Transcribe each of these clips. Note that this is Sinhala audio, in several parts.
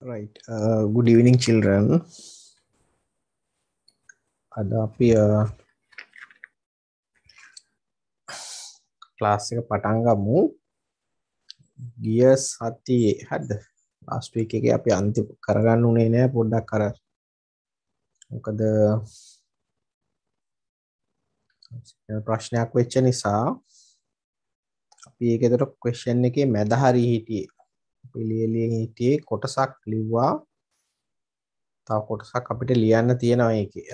Right. Uh, good evening, children. අද අපි ක්ලාස් එක පටන් ගමු. ගිය සතියේ හරිද? ලාස්ට් වීක් එකේ අපි අන්තිම කරගන්න උනේ නෑ පොඩ්ඩක් අර මොකද ප්‍රශ්නයක් වෙච්ච නිසා අපි ඒකේතර ක්වෙස්චන් එකේ මැද හරි හිටියේ. අපි ලියලියෙන් හිටියේ කොටසක් ලිව්වා. තව කොටසක් අපිට ලියන්න තියෙනවා ඒකේ.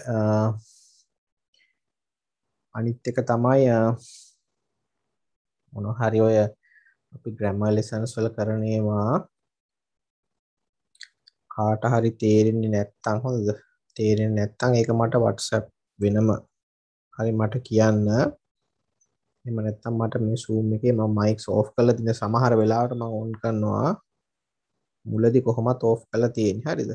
අනිත් එක තමයි මොන හරි ඔය අපි ග්‍රැමර් ලෙසන්ස් වල කරන ඒවා කාට හරි තේරෙන්නේ නැත්නම් හොඳද? තේරෙන්නේ නැත්නම් ඒක මට WhatsApp වෙනම හරි මට කියන්න. එහෙම නැත්නම් මට මේ Zoom එකේ මම mics off කරලා තියෙන සමහර වෙලාවට මම on කරනවා. මුලදී කොහොමත් off කරලා තියෙන්නේ හරිද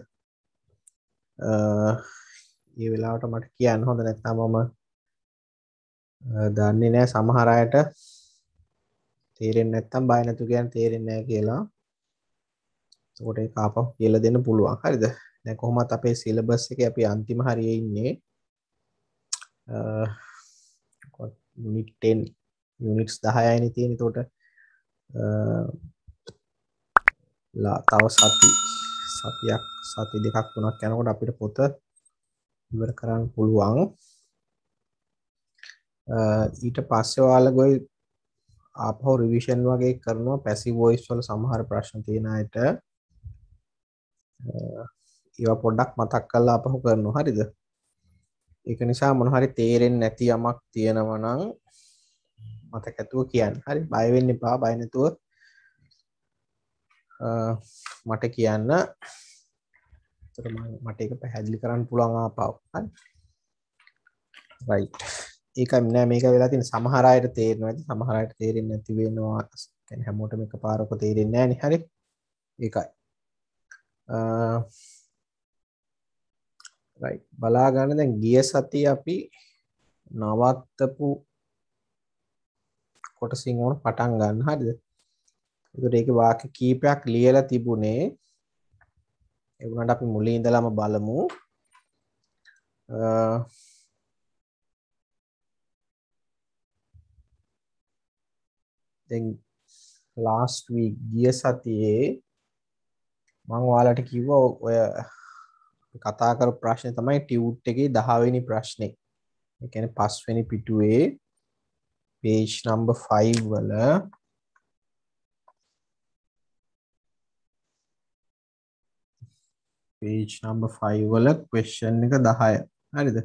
ඒ වෙලාවට මට කියන්න හොඳ නැත්නම් මම දන්නේ නැහැ සමහර අයට තේරෙන්නේ නැත්නම් බය නැතු කියන්නේ තේරෙන්නේ නැහැ කියලා. එතකොට ඒක ආපහු කියලා දෙන්න පුළුවන්. හරිද? දැන් කොහොමත් අපේ සිලබස් එකේ අපි අන්තිම හරියේ ඉන්නේ. යුනිට් 10 යුනිට්ස් 10යිනේ තියෙන්නේ. එතකොට තව සති සතියක් සති දෙකක් තුනක් යනකොට අපිට පොත ඉවර කරන්න පුළුවන්. ඊට පස්සේ ඔයාලගොයි ආපහු රිවිෂන් වගේ කරනවා. පැසිව් වොයිස් වල සමහර ප්‍රශ්න තියෙන අයට ඒවා පොඩ්ඩක් මතක් කරලා ආපහු කරනවා. හරිද? ඒක නිසා මොන හරි තේරෙන්නේ නැති යමක් තියෙනවා නම් මතක ඇතුව කියන්න. හරි? බය වෙන්න එපා. බය නැතුව මට කියන්න. මට එක පැහැදිලි කරන්න පුළුවන් ආපව හරි? රයිට් ඒකයි නෑ මේක වෙලා තියෙන සමහර අයට තේරෙනවා. ඇති සමහර අයට තේරෙන්නේ නැති වෙනවා. කියන්නේ හැමෝටම එකපාරක තේරෙන්නේ නෑනේ. හරි? ඒකයි. රයිට් බලා ගන්න දැන් ගිය සතිය අපි නවත්තපු කොටසින් ඕන පටන් ගන්න. හරිද? ඒකට ඒකේ වාක්‍ය කීපයක් ලියලා තිබුණේ ඒ වුණාට අපි මුලින් ඉඳලාම බලමු දැන් ලාස්ට් වීක් ගිය සතියේ මම ඔයාලට කිව්වා ඔය කතා කරපු ප්‍රශ්නේ තමයි ටියුට් එකේ 10 වෙනි ප්‍රශ්නේ. ඒ කියන්නේ පස්වෙනි පිටුවේ page number 5 වල page number 5 වල question එක 10 හරිද?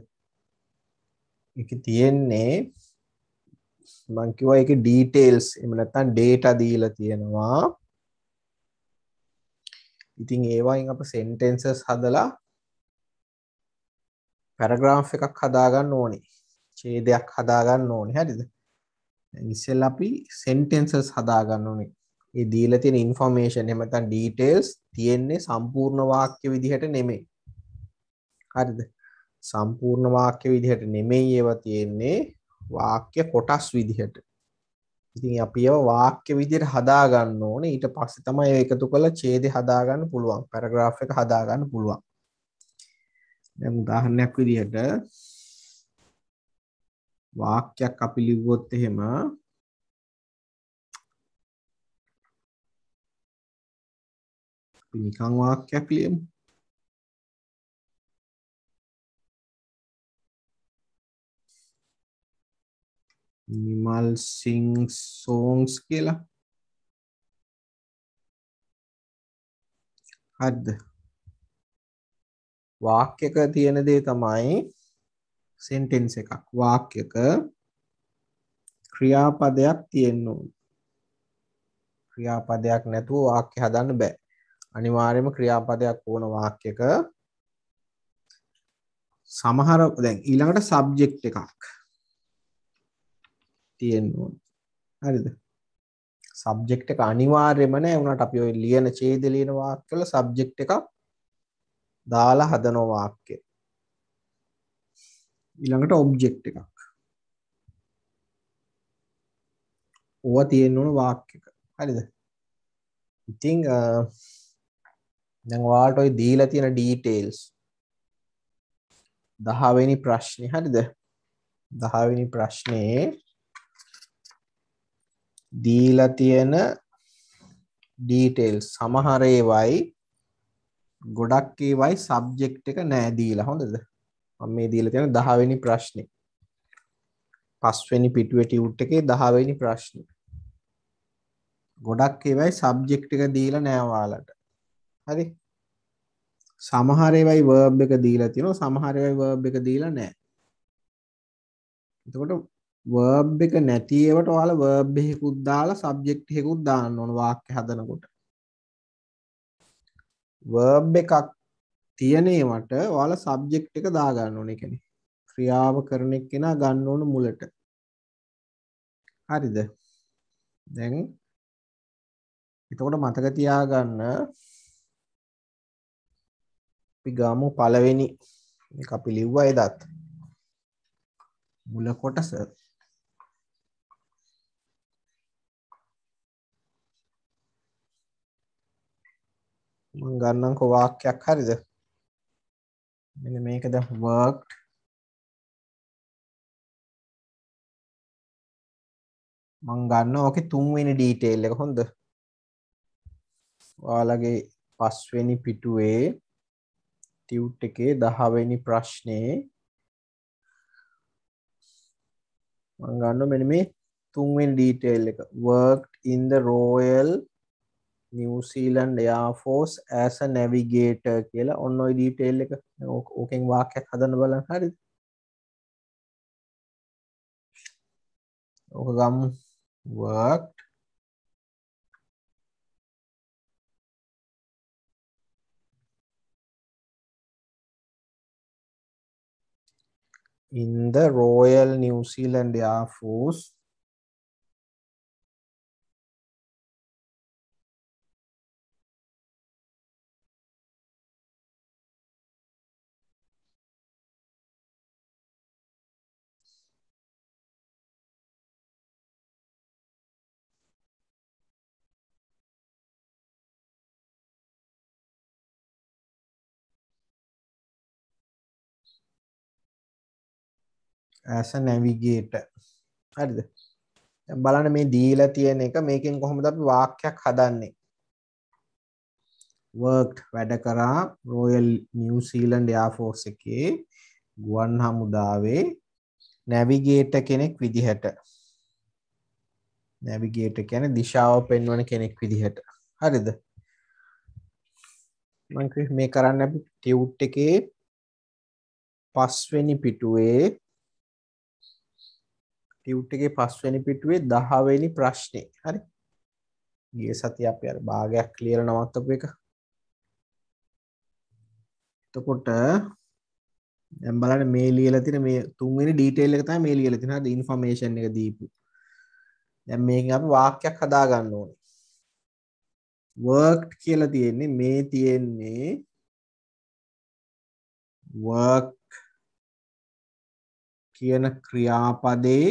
ඒක තියෙන්නේ මං කිව්වා ඒකේ details. එහෙම නැත්නම් data දීලා තියෙනවා. ඉතින් ඒවායින් අප sentences හදලා paragraph එකක් හදාගන්න ඕනේ. ඡේදයක් හදාගන්න ඕනේ. හරිද? දැන් ඉස්සෙල්ලා අපි sentences හදාගන්න ඕනේ. ඒ දීලා තියෙන ඉන්ෆර්මේෂන් එහෙම නැත්නම් ඩීටේල්ස් තියෙන්නේ සම්පූර්ණ වාක්‍ය විදිහට නෙමෙයි. හරිද? සම්පූර්ණ වාක්‍ය විදිහට නෙමෙයි ඒවා තියෙන්නේ වාක්‍ය කොටස් විදිහට. ඉතින් අපි ඒවා වාක්‍ය විදිහට හදා ගන්න ඕනේ. ඊට පස්සේ තමයි ඒක එකතු කරලා ඡේදය හදා ගන්න පුළුවන්. පැරග්‍රාෆ් එක හදා ගන්න පුළුවන්. දැන් උදාහරණයක් විදිහට වාක්‍යයක් අපි ලිව්වොත් එහෙම අපි නිකං වාක්‍යයක් ලියමු. නිමල් සිං සෝන්ස් කියලා. හරිද? වාක්‍යක තියෙන දේ තමයි සෙන්ටෙන්ස් එකක්. වාක්‍යක ක්‍රියාපදයක් තියෙන්න ඕනේ. ක්‍රියාපදයක් නැතුව වාක්‍ය හදන්න බෑ. අනිවාර්යයෙන්ම ක්‍රියාපදයක් ඕන වාක්‍යක සමහර දැන් ඊළඟට සබ්ජෙක්ට් එකක් තියෙන්න ඕන. හරිද? සබ්ජෙක්ට් එක අනිවාර්යයෙන්ම නෑ වුණාට අපි ඔය ලියන ඡේද ලියන වාක්‍යවල සබ්ජෙක්ට් එකක් දාලා හදන වාක්‍ය. ඊළඟට ඔබ්ජෙක්ට් එකක්. ඕවා තියෙන්න ඕන වාක්‍යක. හරිද? ඉතින් දැන් ඔයාලට ওই දීලා තියෙන ඩීටේල්ස් 10 වෙනි ප්‍රශ්නේ හරිද? 10 වෙනි ප්‍රශ්නේ. දීලා තියෙන ඩීටේල්ස් සමහර ඒවයි ගොඩක් ඒවයි සබ්ජෙක්ට් එක නෑ දීලා. හොඳද? මම මේ දීලා තියෙන 10 වෙනි ප්‍රශ්නේ. පස්වෙනි පිටුවේ ටියුට් එකේ 10 වෙනි ප්‍රශ්නේ. ගොඩක් ඒවයි සබ්ජෙක්ට් එක දීලා නෑ ඔයාලට. හරි. සමහර ඒවයි verb එක දීලා තියෙනවා සමහර ඒවයි verb එක දීලා නෑ එතකොට verb එක නැති ඒවට ඔයාලා verb එකකුත් දාලා subject එකකුත් දාන්න ඕන වාක්‍ය හදනකොට. verb එකක් තියෙන ඒවට ඔයාලා subject එක දාගන්න ඕනේ කියන්නේ ක්‍රියාව කරන එක්කෙනා ගන්න ඕන මුලට. හරිද? දැන් එතකොට මතක තියාගන්න අපි ගමු පළවෙනි එක අපි ලිව්වා එදත්. මුල කොටස. මම ගන්නම්කෝ වාක්‍යයක් හරිද? මෙන්න මේක දැන් worked. මං ගන්න ඕකේ තුන්වෙනි ඩීටේල් එක හොඳ. ඔයාලගේ පස්වෙනි පිටුවේ ටියුට් එකේ දහවෙනි ප්‍රශ්නේ මං ගන්න මෙන්න මේ තුන්වෙනි ඩීටේල් එක. Worked in the royal New Zealand Air Force as a navigator කියලා. ඔන්න ඔය ඩීටේල් එක ඕකෙන් වාක්‍යයක් හදන්න බලන්න. හරිද? ඕක ගමු. Worked in the Royal New Zealand Air Force as a navigator හරිද බලන්න මේ දීලා තියෙන එක මේකෙන් කොහොමද අපි වාක්‍යයක් හදන්නේ? Worked වැඩ කරා Royal New Zealand Air Force එකේ ගුවන් හමුදාවේ නැවිගේටර් කෙනෙක් විදිහට. නැවිගේටර් කියන්නේ දිශාව පෙන්වන කෙනෙක් විදිහට. හරිද? මම මේ කරන්න අපි ටියුට් එකේ පස්වෙනි පිටුවේ ටියුට් එකේ පස්වෙනි පිටුවේ 10 වෙනි ප්‍රශ්නේ. හරි. ගිය සතිය අපි අර භාගයක් ක්ලියර් නවත්තපු එක. එතකොට දැන් බලන්න මේ ලියලා තියෙන මේ තුන්වෙනි ඩීටේල් එක තමයි මේ ලියලා තියෙන. හරි ඉන්ෆර්මේෂන් එක දීපු. දැන් මේකෙන් අපි වාක්‍යයක් හදා ගන්න ඕනේ. worked කියලා තියෙන්නේ මේ තියෙන්නේ work කියන ක්‍රියාපදේ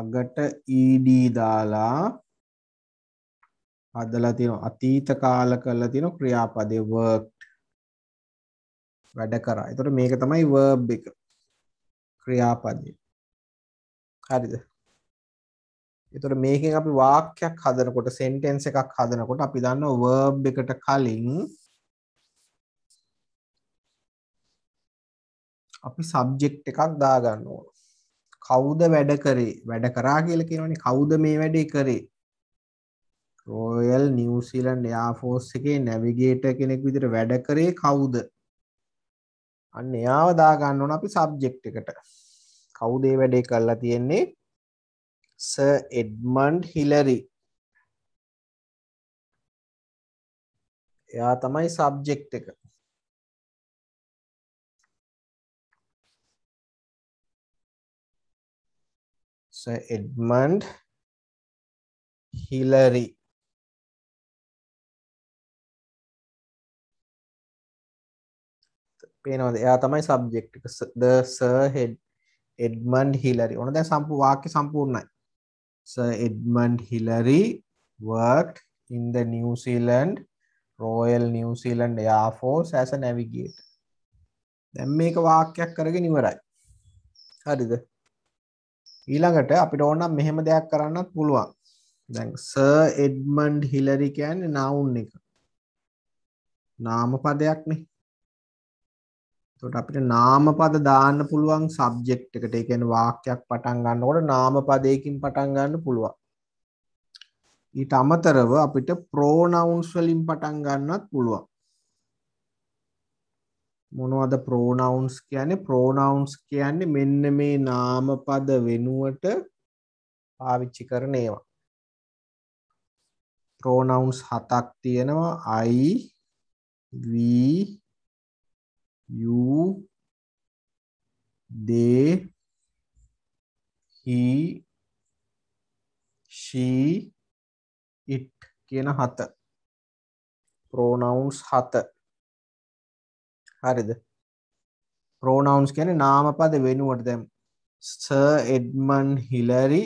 අගට ed දාලා හදලා තියෙන අතීත කාල කරලා තියෙන ක්‍රියාපදේ worked වැඩ කරා. ඒතකොට මේක තමයි verb එක. ක්‍රියාපදේ. හරිද? ඒතකොට මේකෙන් අපි වාක්‍යයක් හදනකොට sentence එකක් හදනකොට අපි දන්නවා verb එකට කලින් අපි සබ්ජෙක්ට් එකක් දාගන්න ඕන. කවුද වැඩ කරේ? වැඩ කරා කියලා කියනවනේ. කවුද මේ වැඩේ කරේ? රෝයල් නිවසිලන්ඩ් යාෆෝස් එකේ නැවිගේටර් කෙනෙක් විදිහට වැඩ කරේ කවුද? අන්න එයාව දාගන්න ඕන අපි සබ්ජෙක්ට් එකට. කවුද මේ වැඩේ කරලා තියෙන්නේ? සර් එඩ්මන්ඩ් හිලරි එයා තමයි සබ්ජෙක්ට් එක. Sir Edmund Hillary. පේනවද එයා තමයි සබ්ජෙක්ට් එක the sir head Edmund Hillary ඕන දැන් සම්පූර්ණ වාක්‍ය සම්පූර්ණයි Sir Edmund Hillary worked in the New Zealand Royal New Zealand Air Force as a navigator. දැන් මේක වාක්‍යයක් කරගෙන ඉවරයි. හරිද? ඊළඟට අපිට ඕන නම් මෙහෙම දෙයක් කරන්නත් පුළුවන්. දැන් සර් එඩ්මන්ඩ් හිලරි කියන්නේ noun එක. නාම පදයක්නේ. එතකොට අපිට නාම පද දාන්න පුළුවන් සබ්ජෙක්ට් එකට. ඒ කියන්නේ වාක්‍යයක් පටන් ගන්නකොට නාම පදයකින් පටන් ගන්න පුළුවන්. ඊට අමතරව අපිට ප්‍රෝනවුන්ස් වලින් පටන් ගන්නත් පුළුවන්. මොනවද ප්‍රෝනවුන්ස් කියන්නේ? ප්‍රෝනවුන්ස් කියන්නේ මෙන්න මේ නාම පද වෙනුවට පාවිච්චි කරන ඒවා. ප්‍රෝනවුන්ස් හතක් තියෙනවා I we you they he she it කියන හත ප්‍රෝනවුන්ස් හත හරිද? ප්‍රෝනවුන්ස් කියන්නේ නාමපද වෙනුවට. දැන් සර් එඩ්මන් හිලරි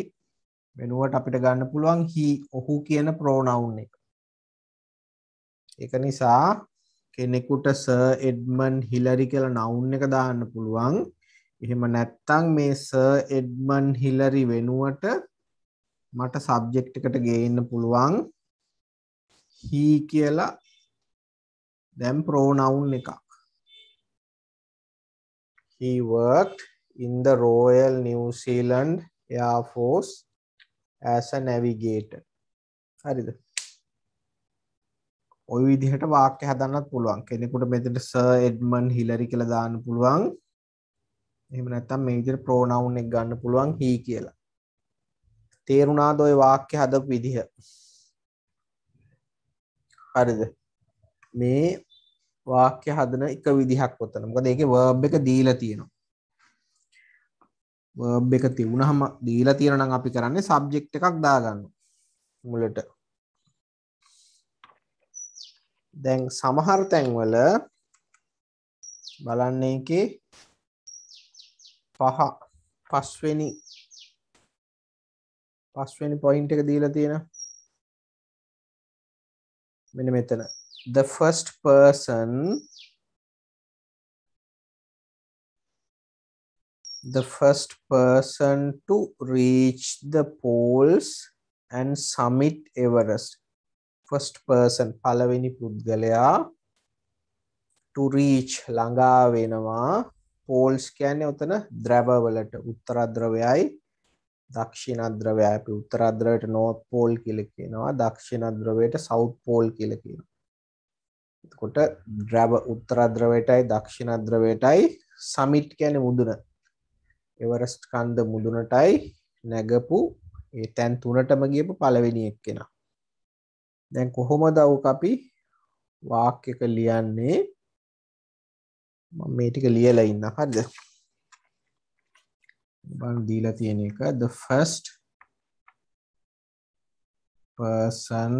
වෙනුවට අපිට ගන්න පුළුවන් හි ඔහු කියන ප්‍රෝනවුන් එක. ඒක නිසා කෙනෙකුට සර් එඩ්මන් හිලරි කියලා නවුන් එක දාන්න පුළුවන්. එහෙම නැත්තම් මේ සර් එඩ්මන් හිලරි වෙනුවට මට සබ්ජෙක්ට් එකට ගේන්න පුළුවන් he කියලා දැන් ප්‍රෝනවුන් එකක්. He worked in the Royal New Zealand Air Force as a navigator. හරිද? ඔය විදිහට වාක්‍ය හදන්නත් පුළුවන්. කෙනෙකුට මෙතනට සර් එඩ්මන් හිලරි කියලා දාන්න පුළුවන්. එහෙම නැත්නම් මේ විදිහට ප්‍රෝනවුන් එක ගන්න පුළුවන් he කියලා. තේරුණාද ඔය වාක්‍ය හදපු විදිහ? හරිද? මේ වාක්‍ය හදන එක විදිහක් ඔතන. මොකද ඒකේ verb එක දීලා තියෙනවා. verb එක තිබුණාම දීලා තියෙනවා නම් අපි කරන්නේ subject එකක් දාගන්න. මුලට. දැන් සමහර තැන්වල බලන්න එකේ පහ පස්වෙනි පස්වෙනි පොයින්ට් එක දීලා තියෙන මෙන්න මෙතන. The first person the first person to reach the poles and summit Everest. First person පළවෙනි පුද්ගලයා to reach ළඟා වෙනවා. Poles කියන්නේ උතන ද්‍රවවලට උත්තර ද්‍රවයයි දක්ෂිණ ද්‍රවය අපි උත්තර ද්‍රවයට නෝත් පෝල් කියලා කියනවා දක්ෂිණ ද්‍රවයට සවුත් පෝල් කියලා කියනවා. එතකොට ද්‍රව උත්තර ද්‍රවයටයි දක්ෂිණ ද්‍රවයටයි සමිට් කියන්නේ මුදුන. එවරස්ට් කන්ද මුදුනටයි නැගපු ඒ තැන් තුනටම ගියපු පළවෙනි එක්කෙනා. දැන් කොහොමද අවුක අපි වාක්‍යක ලියන්නේ? මම මේ ටික ලියලා ඉන්න. හරිද? බලන්න දීලා තියෙන එක. The first person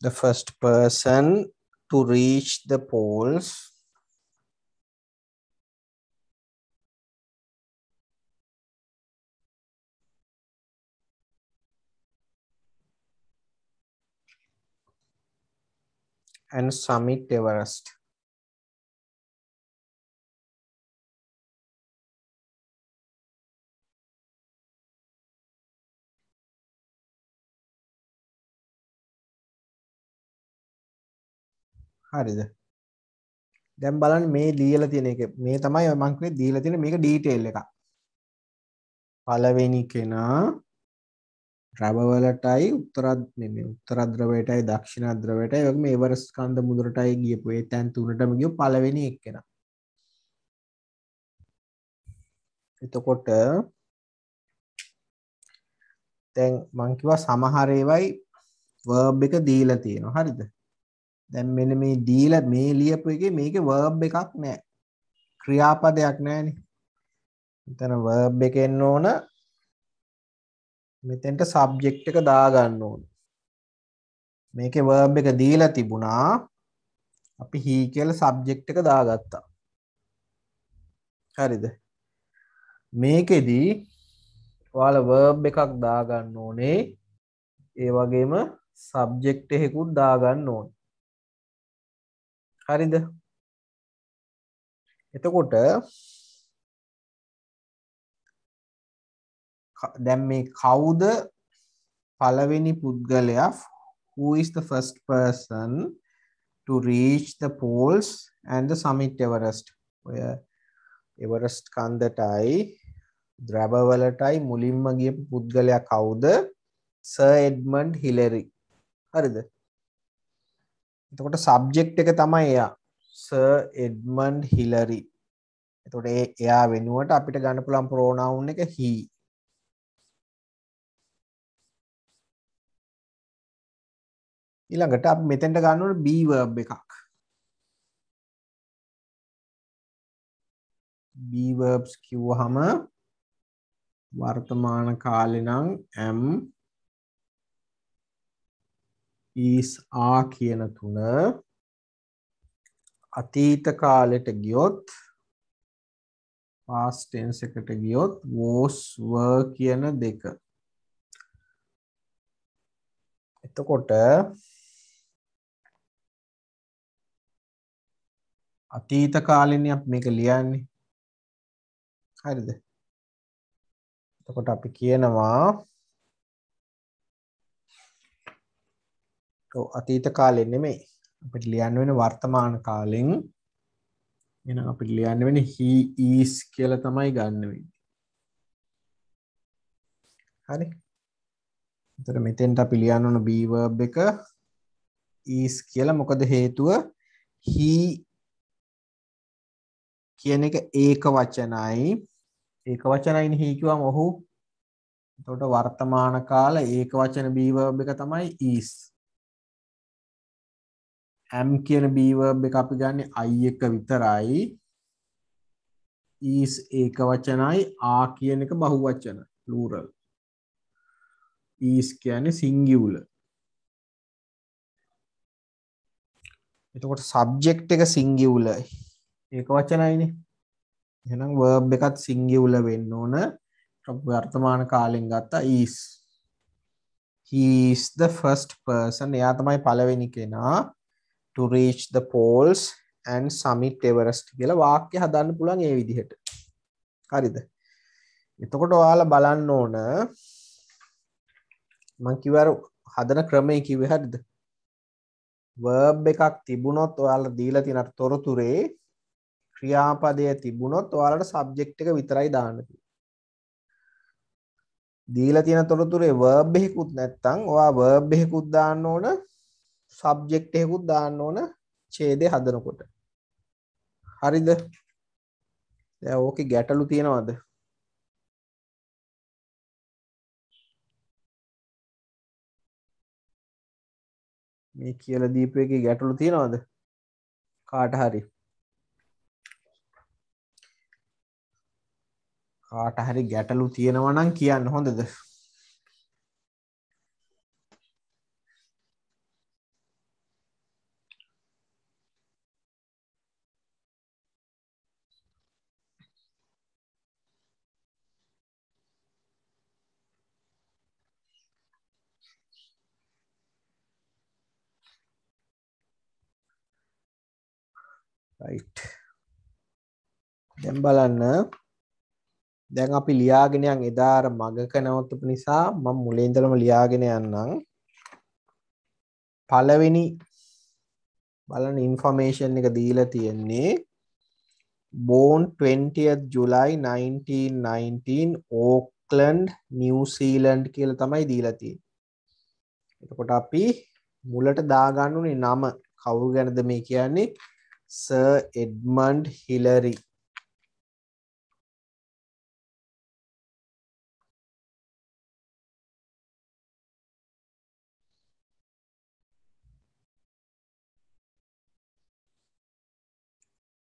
the first person to reach the poles and summit Everest. හරිද? දැන් බලන්න මේ ලියලා තියෙන එක. මේ තමයි මම කිව්වේ දීලා තියෙන මේක ඩීටේල් එකක්. පළවෙනි කෙනා ද්‍රවවලටයි උත්තර මේ උත්තර ද්‍රවයටයි දක්ෂිණ ද්‍රවයටයි වගේම එවරස්ට් කන්ද මුදුනටයි ගියපු ඒ තැන් තුනටම ගියෝ පළවෙනි එක්කෙනා. එතකොට දැන් මං කිව්වා සමහර ඒවායි verb එක දීලා තියෙනවා. හරිද? දැන් මෙන්න මේ දීලා මේ ලියපු එකේ මේකේ verb එකක් නැහැ. ක්‍රියාපදයක් නැහැනේ. එතන verb එක එන්න ඕන මෙතෙන්ට subject එක දාගන්න ඕන. මේකේ verb එක දීලා තිබුණා. අපි he කියලා subject එක දාගත්තා. හරිද? මේකෙදි ඔයාලා verb එකක් දාගන්න ඕනේ. ඒ වගේම සබ්ජෙක්ට් එකකුත් දාගන්න ඕන හරිද? එතකොට දැන් මේ කවුද පළවෙනි පුද්ගලයා? Who is the first person to reach the poles and the summit Everest? ඔය එවරස්ට් කන්දටයි ද්‍රැබවලටයි මුලින්ම ගියපු පුද්ගලයා කවුද? සර් එඩ්මන්ඩ් හිලරි හරිද? එතකොට සබ්ජෙක්ට් එක තමයි එයා. සර් එඩ්මන්ඩ් හිලරි එතකොට එයා වෙනුවට අපිට ගන්න පුළුවන් ප්‍රෝනවුන් එක he. ඊළඟට අපි මෙතෙන්ට ගන්න ඕනේ be verb එකක්. Be verbs කිව්වහම වර්තමාන කාලේ නම් am is are කියන තුන අතීත කාලෙට ගියොත් past tense එකට ගියොත් was were කියන දෙක. එතකොට අතීත කාලෙනේ අපි මේක ලියන්නේ. හරිද? එතකොට අපි කියනවා අතීත කාලෙ නෙමෙයි. අපිට ලියන්න වෙන වර්තමාන කාලෙන් එහෙනම් අපිට ලියන්න වෙන්නේ he is කියලා තමයි ගන්න වෙන්නේ. හරි. එතකොට මෙතෙන්ට අපි ලියන්න ඕන be verb එක is කියලා මොකද හේතුව? he කියන එක ඒක වචනයි. ඒක වචනයින් හිකිවම් ඔහු තොට වර්තමාන කාල ඒක වචන බීවර්බ එක තමයි ඊස් ඇම් කියන බීවර්බ එක අපි ගන්න අයි එක විතරයි. ඊස් ඒක වචනයි ආ කියන එක බහු වචන ලූරල් ඊස් කියන්නේ සිංගිවුල එතකොට සබ්ජෙක්් එක සිංගිවුලයි ඒක වචනයිනේ එහෙනම් verb එකත් singular වෙන්න ඕන. වර්තමාන කාලෙන් ගත්තා is. He is the first person. එයා තමයි පළවෙනි කෙනා. To reach the poles and summit Everest කියලා වාක්‍ය හදන්න පුළුවන් ඒ විදිහට. හරිද? එතකොට ඔයාලා බලන්න ඕන. මං කිව්ව හදන ක්‍රමය කිව්වේ හරිද? verb එකක් තිබුණොත් ඔයාලා දීලා තියෙන තොරතුරේ ක්‍රියාපදය තිබුණොත් ඔයාලට සබ්ජෙක්ට් එක විතරයි දාන්න දීලා තියෙන තොරතුරේ verb එකකුත් නැත්නම් ඔයා verb එකකුත් දාන්න ඕන. සබ්ජෙක්ට් එකකුත් දාන්න ඕන ඡේදය හදනකොට. හරිද? දැන් ඕකේ ගැටලු තියෙනවද? මේ කියලා දීපු එකේ ගැටලු තියෙනවද? කාට හරි. කාට හරි ගැටලු තියෙනවනම් කියන්න හොඳද? දැන් බලන්න. දැන් අපි ලියාගෙන යන් එදා අර මගක නවත්තපු නිසා මම මුලින් ඉඳලම ලියාගෙන යන්නම්. පළවෙනි බලන්න ඉන්ෆර්මේෂන් එක දීලා තියෙන්නේ. Born 20th July 1919 Auckland New Zealand කියලා තමයි දීලා තියෙන්නේ. එතකොට අපි මුලට දාගන්න උනේ නම. කවුරු ගැනද මේ කියන්නේ? සර් එඩ්මන්ඩ් හිලරි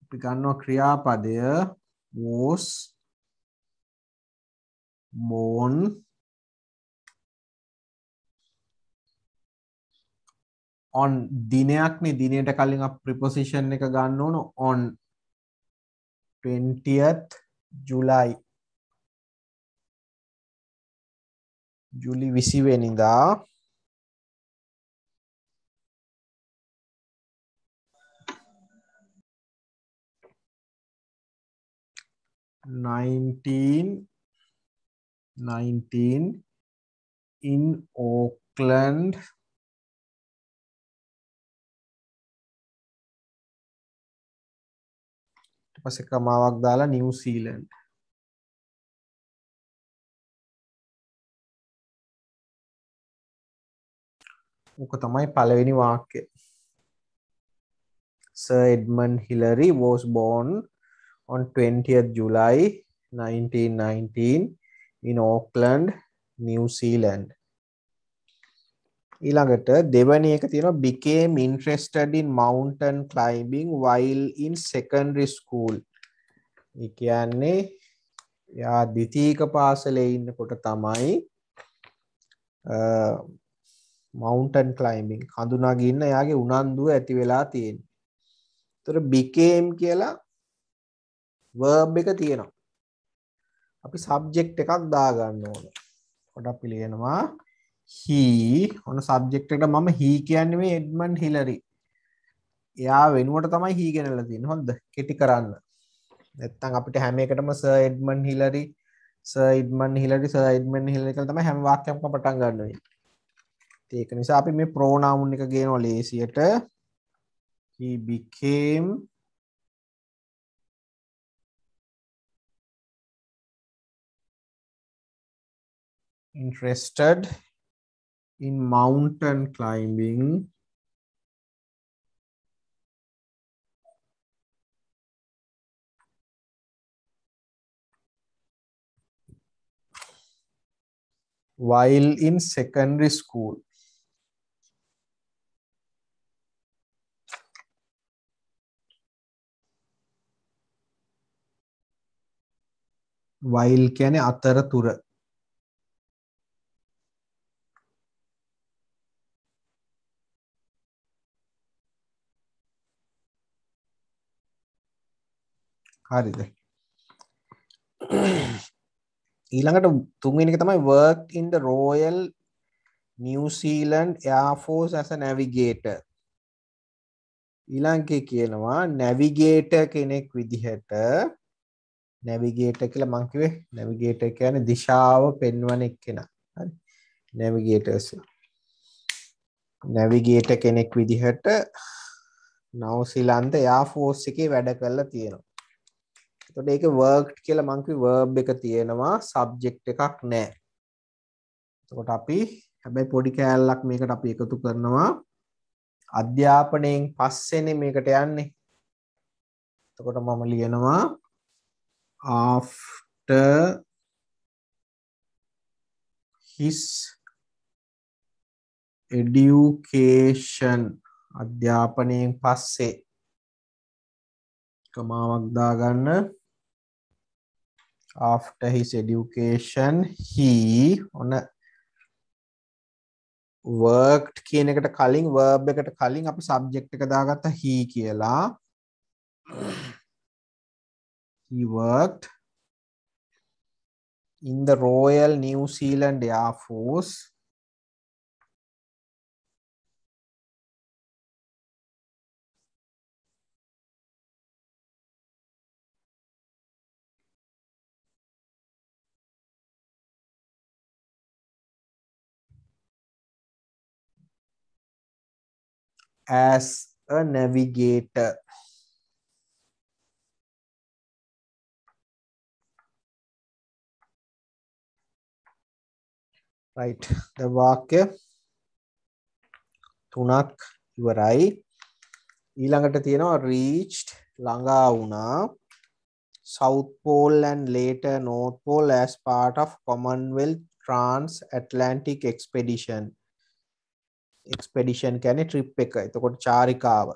අපි ගන්නවා ක්‍රියාපදය was born on දිනයක්නේ දිනයට කලින් අප ප්‍රිපොසිෂන් එක ගන්න ඕන on 20th July. ජුලි 20 වෙනිදා nineteen nineteen in Auckland. පස්සේ කමාවක් දාලා නිව්සීලන්ඩ් ඕක තමයි පළවෙනි වාක්‍ය Sir Edmund Hillary was born on 20th July 1919 in Auckland, New Zealand. ඊළඟට දෙවැනි එක තියෙනවා became interested in mountain climbing while in secondary school. ඒ කියන්නේ යා ද්විතීක පාසලේ ඉන්නකොට තමයි මවුන්ටන් ක්ලයිම්බින් හඳුනාගන්න යාගේ උනන්දුව ඇති වෙලා තියෙන. තොර became කියලා verb එක තියෙනවා. අපි සබ්ජෙක්ට් එකක් දාගන්න ඕන. කොට අපි ලියනවා he ඔන්න සබ්ජෙක්ට් එකට මම he කියන්නේ මේ එඩ්මන්ඩ් හිලරි. එයා වෙනුවට තමයි he ගෙනල්ලා තියෙන්නේ. හොඳද? කෙටි කරන්න. නැත්තම් අපිට හැම එකටම sir Edmund Hillary sir Edmund Hillary sir Edmund Hillary කියලා තමයි හැම වාක්‍යයක්ම පටන් ගන්න වෙන්නේ. ඒක නිසා අපි මේ ප්‍රෝනවුන් එක ගේනවා ලේසියට he became interested in mountain climbing while in secondary school. while කියන්නේ අතරතුර හරිද? ඊළඟට තුන්වෙනි එක තමයි work in the Royal New Zealand Air Force as a navigator. ඊළඟේ කියනවා navigator කෙනෙක් විදිහට navigator කියලා මං කිව්වේ navigator කියන්නේ දිශාව පෙන්වන එක්කෙනා. හරි. navigators. navigator කෙනෙක් විදිහට නවසීලන්ත Air Force එකේ වැඩ කරලා තියෙනවා. එතකොට ඒක worked කියලා මං කිව්වේ verb එක තියෙනවා subject එකක් නැහැ. එතකොට අපි හැබැයි පොඩි කෑල්ලක් මේකට අපි එකතු කරනවා අධ්‍යාපනයෙන් පස්සේනේ මේකට යන්නේ. එතකොට මම ලියනවා after his education අධ්‍යාපනයෙන් පස්සේ කමාවක් දාගන්න after his education he ඔන්න worked කියන එකට කලින් verb එකට කලින් අපි subject එක දාගත්ත he කියලා. He worked in the Royal New Zealand Air Force. As a navigator. right. The වාක්‍ය තුනක් ඉවරයි. ඊළඟට තියෙනවා reached ළඟා වුණා. South Pole and later North Pole as part of Commonwealth Trans-Atlantic Expedition. Expedition කියන්නේ ට්‍රිප් එක. එතකොට චාරිකාව.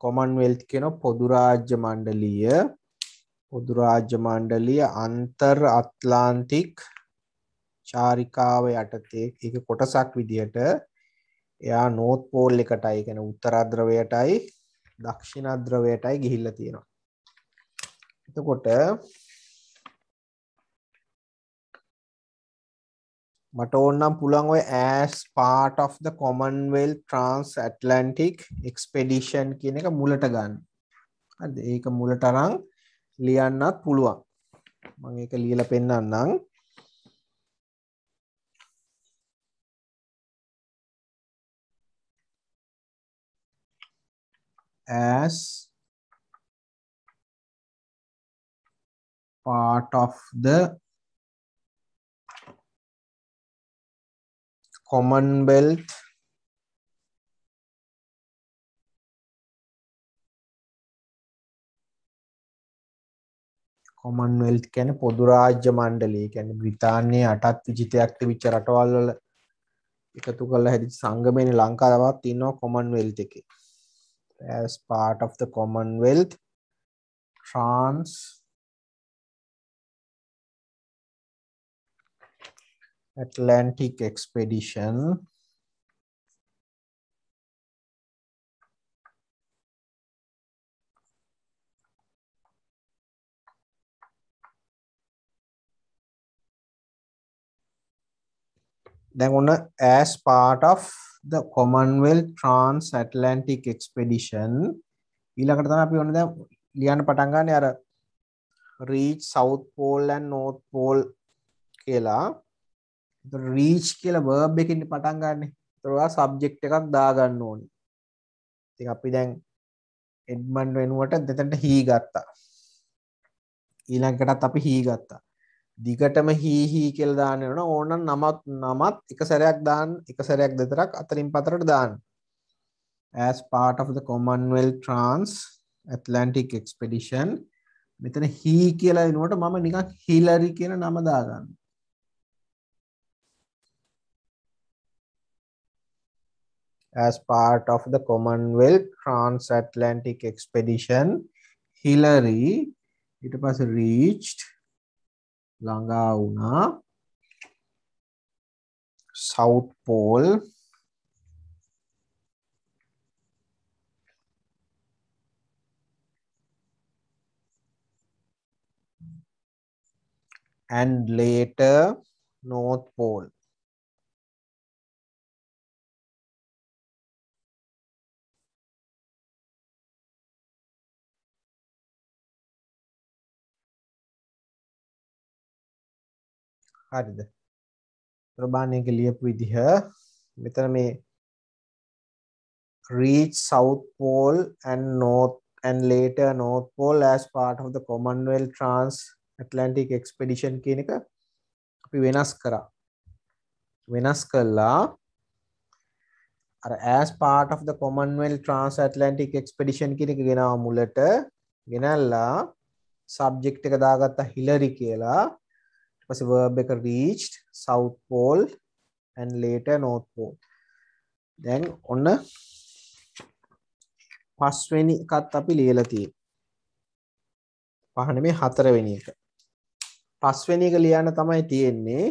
කොමන්වෙල්ත් කියන පොදු රාජ්‍ය මණ්ඩලීය පොදු රාජ්‍ය මණ්ඩලීය අන්තර් අත්ලාන්තික් චාරිකාව යටතේ ඒක කොටසක් විදිහට එයා නෝත් පෝල් එකටයි කියන උත්තරාද්‍රවයටයි දක්ෂිණාද්‍රවයටයි ගිහිල්ලා තියෙනවා. එතකොට මට ඕන්නම් පුළුවන් ඔය as part of the Commonwealth Transatlantic Expedition කියන එක මුලට ගන්න. හරිද? ඒක මුලට අරන් ලියන්නත් පුළුවන්. මම ඒක ලියලා පෙන්නන්නම් as part of the Commonwealth. Commonwealth කැන පොදු රාජ්‍ය මණ්ඩලේ කැන බ්‍රිතාන්‍යය අටත් විජිතයක් විච්ච රටවල් වල එකතු කල හැදි සංගමෙන ලංකාරවත් ඉන්නවා කොමන්වෙල්ත් එක. As part of the commonwealth trans atlantic expedition දැන් ඔන්න as part of the commonwealth transatlantic expedition ඊළඟට තමයි අපි ඔන්න දැන් ලියන්න පටන් ගන්න අර reach south pole and north pole කියලා එතකොට reach කියලා verb එකකින් පටන් ගන්න. එතකොට ඔයා subject එකක් දාගන්න ඕනේ. ඉතින් අපි දැන් එඩ්මන්ඩ් වෙනුවට දෙතනට he ගත්තා. ඊළඟටත් අපි he ගත්තා. දිගටම හීහී කියල දාන්න වන ඕනන් නමත් නමත් එක සැරයක් දාන්න එක සැරයක් දෙතරක් අතරින් පතරට දාන්න as part of the Commonwealth Trans Atlantic Expedition මෙතන හී කියලා එනුවට මම නිකක් හිලරි කියන නම දාගන්න as part of the Commonwealth Transatlantic Expedition, Hillary it was reached Langauna, South Pole, and later North Pole. හරිද? ප්‍රබාණයක ලියපු විදිහ. මෙතන මේ reach south pole and north and later north pole as part of the commonwealth transatlantic expedition කියන එක අපි වෙනස් කරා. වෙනස් කළා. අර as part of the commonwealth transatlantic expedition කියන එක ගෙනාව මුලට ගෙනල්ලා subject එක දාගත්තා හිලරි කියලා. Was verb එක reached south pole and later north pole. දැන් ඔන්න පස්වෙනි එකත් අපි ලියලා තියෙන්නේ පහ නෙමෙයි හතරවෙනි එක. පස්වෙනි එක ලියන්න තමයි තියෙන්නේ.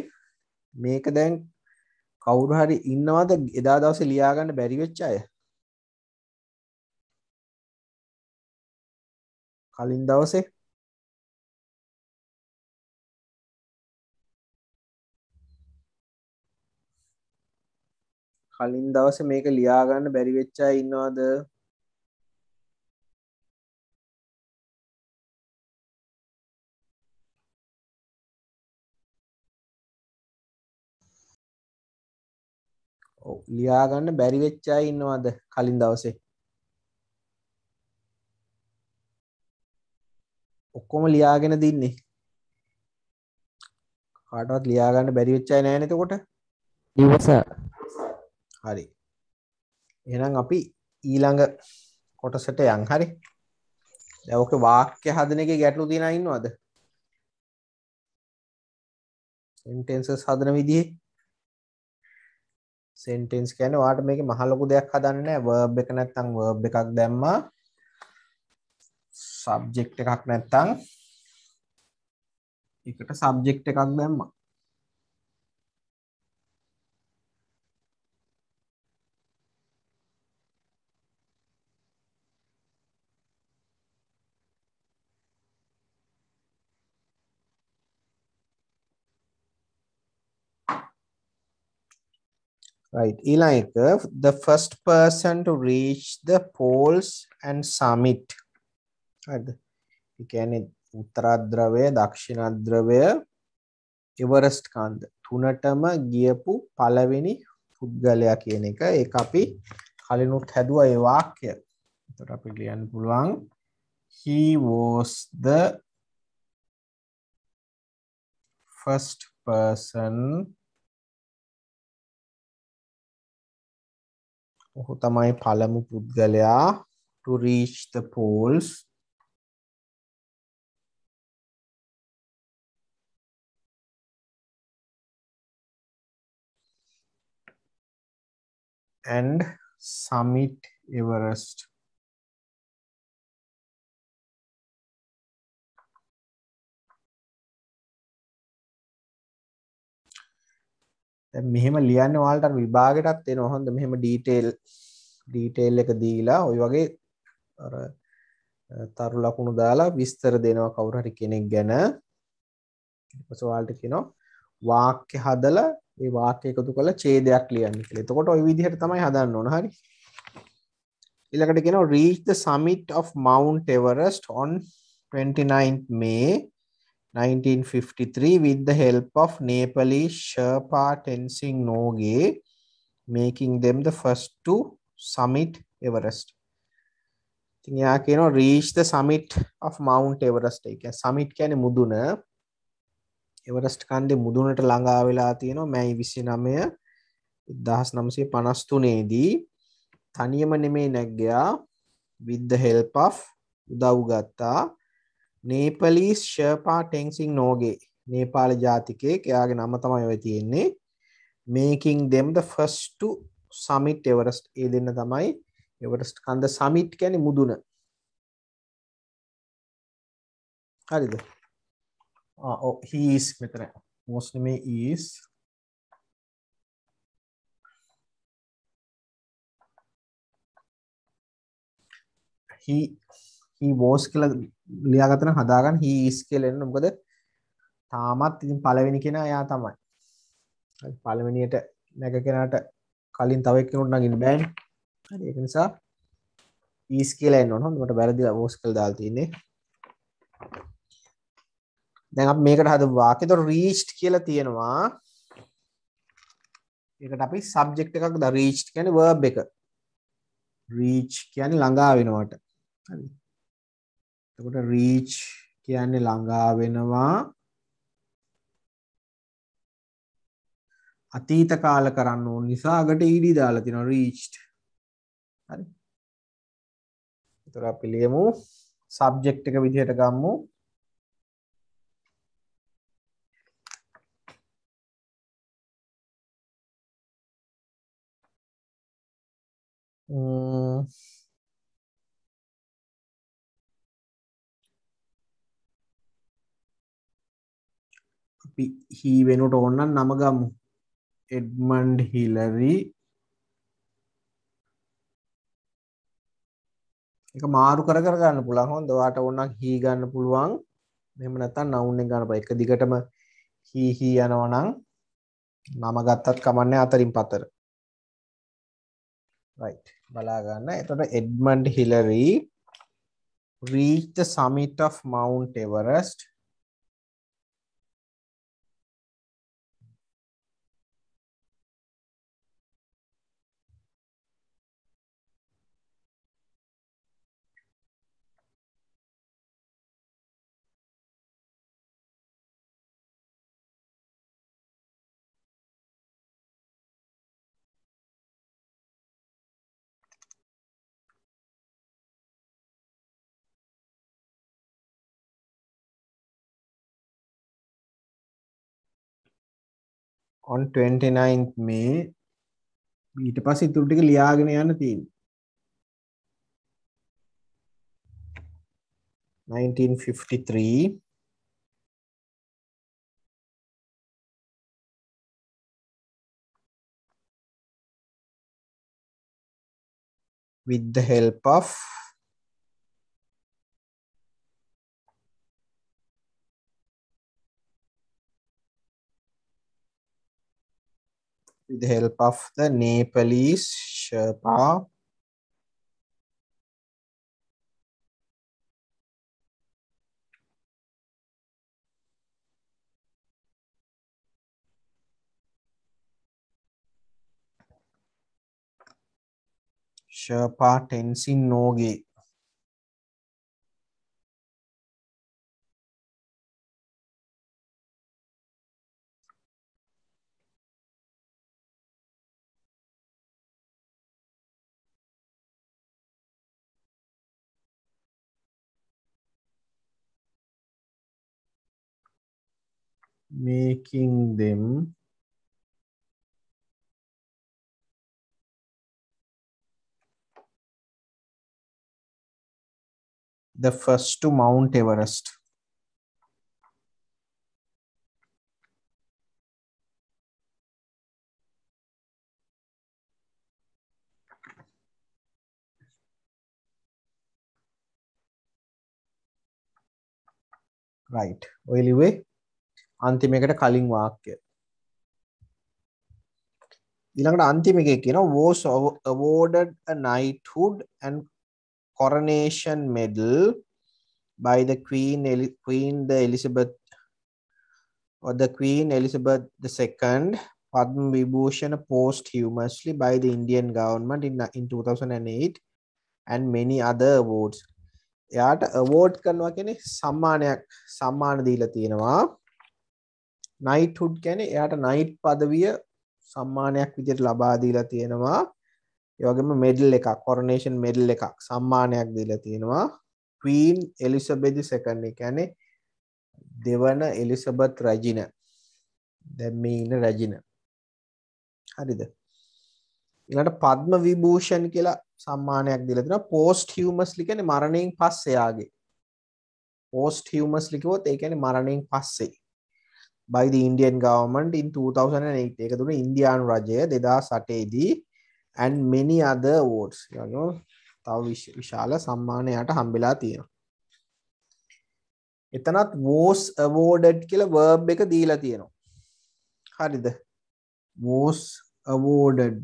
මේක දැන් කවුරු හරි ඉන්නවද එදා දවසේ ලියාගන්න බැරි වෙච්ච අය? කලින් දවසේ කලින් දවස මේක ලියාගන්න බැරි වෙච්ච අය ඉන්නවද ලියාගන්න බැරි වෙච්ච අය ඉන්නවද කලින් දවසේ? ඔක්කොම ලියාගෙන දින්නේ. කාටවත් ලියාගන්න බැරි වෙච්ච අය නැහැ නේද එතකොට. ඉවසා හරි. එහෙනම් අපි ඊළඟ කොටසට යන්. හරි. දැන් ඔක වාක්‍ය හදන එකේ ගැටලු තියෙන අය ඉන්නවද? සෙන්ටෙන්සස් හදන විදිහේ. සෙන්ටෙන්ස් කියන්නේ ඔයාලට මේකේ මහ ලොකු දෙයක් හදන්න නෑ verb එක නැත්තම් verb එකක් දැම්මා. Subject එකක් නැත්තම් එකට subject එකක් දැම්මා. Right. ඊළඟ එක the first person to reach the poles and summit. හරිද ඒ කියන්නේ උත්තරාද්‍රවය දක්ෂිණද්‍රවය එවරස්ට් කන්ද. තුනටම ගියපු පළවෙනි පුද්ගලයා කියන එක. ඒ අපි කලිනුත් හැදුව ඒ වාක්‍ය. තොට අපි ලියන්න පුළුවන් he was the first person ඔහු තමයි පළමු පුද්ගලයා to reach the poles and summit Everest. මෙහෙම ලියන්න වාල්ට විභාගටත් එන හොඳ මෙහෙම ඩීටේල් ඩීටේල් එක දීලා ඔය වගේ තරු ලකුණු දාලා විස්තර දෙනවා කවුරහරි කෙනෙක් ගැන පසවාල්ට කියනවා වාක්‍ය හදලා ඒ වාක්‍ය එකතු කළ ඡේදයක් ලියන්න කියලා. එතකොට ওই විදිහට තමයි හදන්න ඕන. හරි. ඊළඟට කියනවා reach the summit of Mount Everest on 29th May 1953 with the help of Nepalese Sherpa Tenzing Norgay making them the first to summit Everest. ඉතින් යා කියනවා reach the summit of Mount Everest. ඒ කියන්නේ summit කියන්නේ මුදුන එවරස්ට් කන්දේ මුදුනට ළඟා වෙලා තියෙනවා මැයි 29 1953 දී තනියම නෙමෙයි නැග්ගයා with the help of උදව් ගත්තා නේපලීස් ෂර්පා ටෙන්සිං නෝගේ නේපාල ජාතිකයෙක්. එයාගේ නම තමයි ඔය තියෙන්නේ. making them the first to summit Everest ඒ දෙන්න තමයි එවරස්ට් කන්ද සමිට් කියන්නේ මුදුන. හරිද? uh, oh, he is මෙතන. mostly මේ is. He he was කියලා ලියාගත්තන හදාගන්න he is කියලා එන්න මොකද තාමත් ඉතින් පළවෙනි කෙනා එයා තමයි හරි පළවෙනියට නැග කෙනාට කලින් තව එක්කෙනෙකුට නගින්න බෑනේ හරි ඒක නිසා is කියලා එන්න ඕන හොඳ මට වැරදිලා was කියලා දාලා තියෙන්නේ දැන් අපි මේකට හදපු වාක්‍ය. ඒතකොට reached කියලා තියෙනවා. ඒකට අපි subject එකක් දා reached කියන්නේ verb එක. reach කියන්නේ ළඟා වෙනවට. හරි. එතකොට reach කියන්නේ ළඟා වෙනවා. අතීත කාල කරන්න ඕන නිසා අගට ed දාලා තියෙනවා reached. හරි. එතකොට අපි ලියමු subject එක විදිහට ගමු. අපි හී වෙනුට ඔන්නන් නම ගමු එඩ්මන්ඩ් හිලරි. එක මාරු කර කර ගන්න පුළුවන්. හොඳ ඔයාට ඕනක් හී ගන්න පුළුවන්. මෙහෙම නැත්නම් නවුන් එක ගන්න බෑ එක දිගටම හී හී යනවා නම් නම ගත්තත් කමන්නේ අතරින් පතර. Right. බලා ගන්න. එතකොට Edmund Hillary. Reached the summit of Mount Everest. On 29th May ඊට පස්සේ ඉතුරු ටික ලියාගෙන යන්න තියෙන්නේ. 1953 with the help of with the help of the Nepalese Sherpa. Sherpa Tenzin Nogi. making them the first to Mount Everest. Right, oil way. අන්තිමයකට කලින් වාක්‍ය. ඊළඟට අන්තිම එකේ කියනවා was awarded a knighthood and coronation medal by the queen queen the elizabeth or the queen elizabeth ii padma vibhushan posthumously by the indian government in, in 2008 and many other awards. එයාට අවෝඩ් කරනවා කියන්නේ සම්මානයක් සම්මාන දීලා තියෙනවා. නයිට්හුඩ් කියන්නේ එයාට නයිට් පදවිය සම්මානයක් විදිහට ලබා දීලා තියෙනවා. ඒ වගේම මෙඩල් එකක් කොරනේෂන් මෙඩල් එකක් සම්මානයක් දීලා තියෙනවා. ක්වීන් එලිසබෙදි සෙකන්ඩ් ඒ කියන්නේ දෙවන එලිසබත් රජින. දැන් මේ ඉන්න රජින. හරිද? ඊළඟට පද්ම විභූෂන් කියලා සම්මානයක් දීලා තියෙනවා. පෝස්ට් හියුමස්ලි කියන්නේ මරණයෙන් පස්සේ යාගේ. පෝස්ට් හියුමස්ලි කිව්වොත් ඒ කියන්නේ මරණයෙන් පස්සේ. By the Indian government in 2008 ඒක දුන්නේ ඉන්දියානු රජය 2008 දී and many other awards යනෝ තව විශාල සම්මානයට හම්බෙලා තියෙනවා. එතනත් was awarded කියලා verb එක දීලා තියෙනවා. හරිද? was awarded.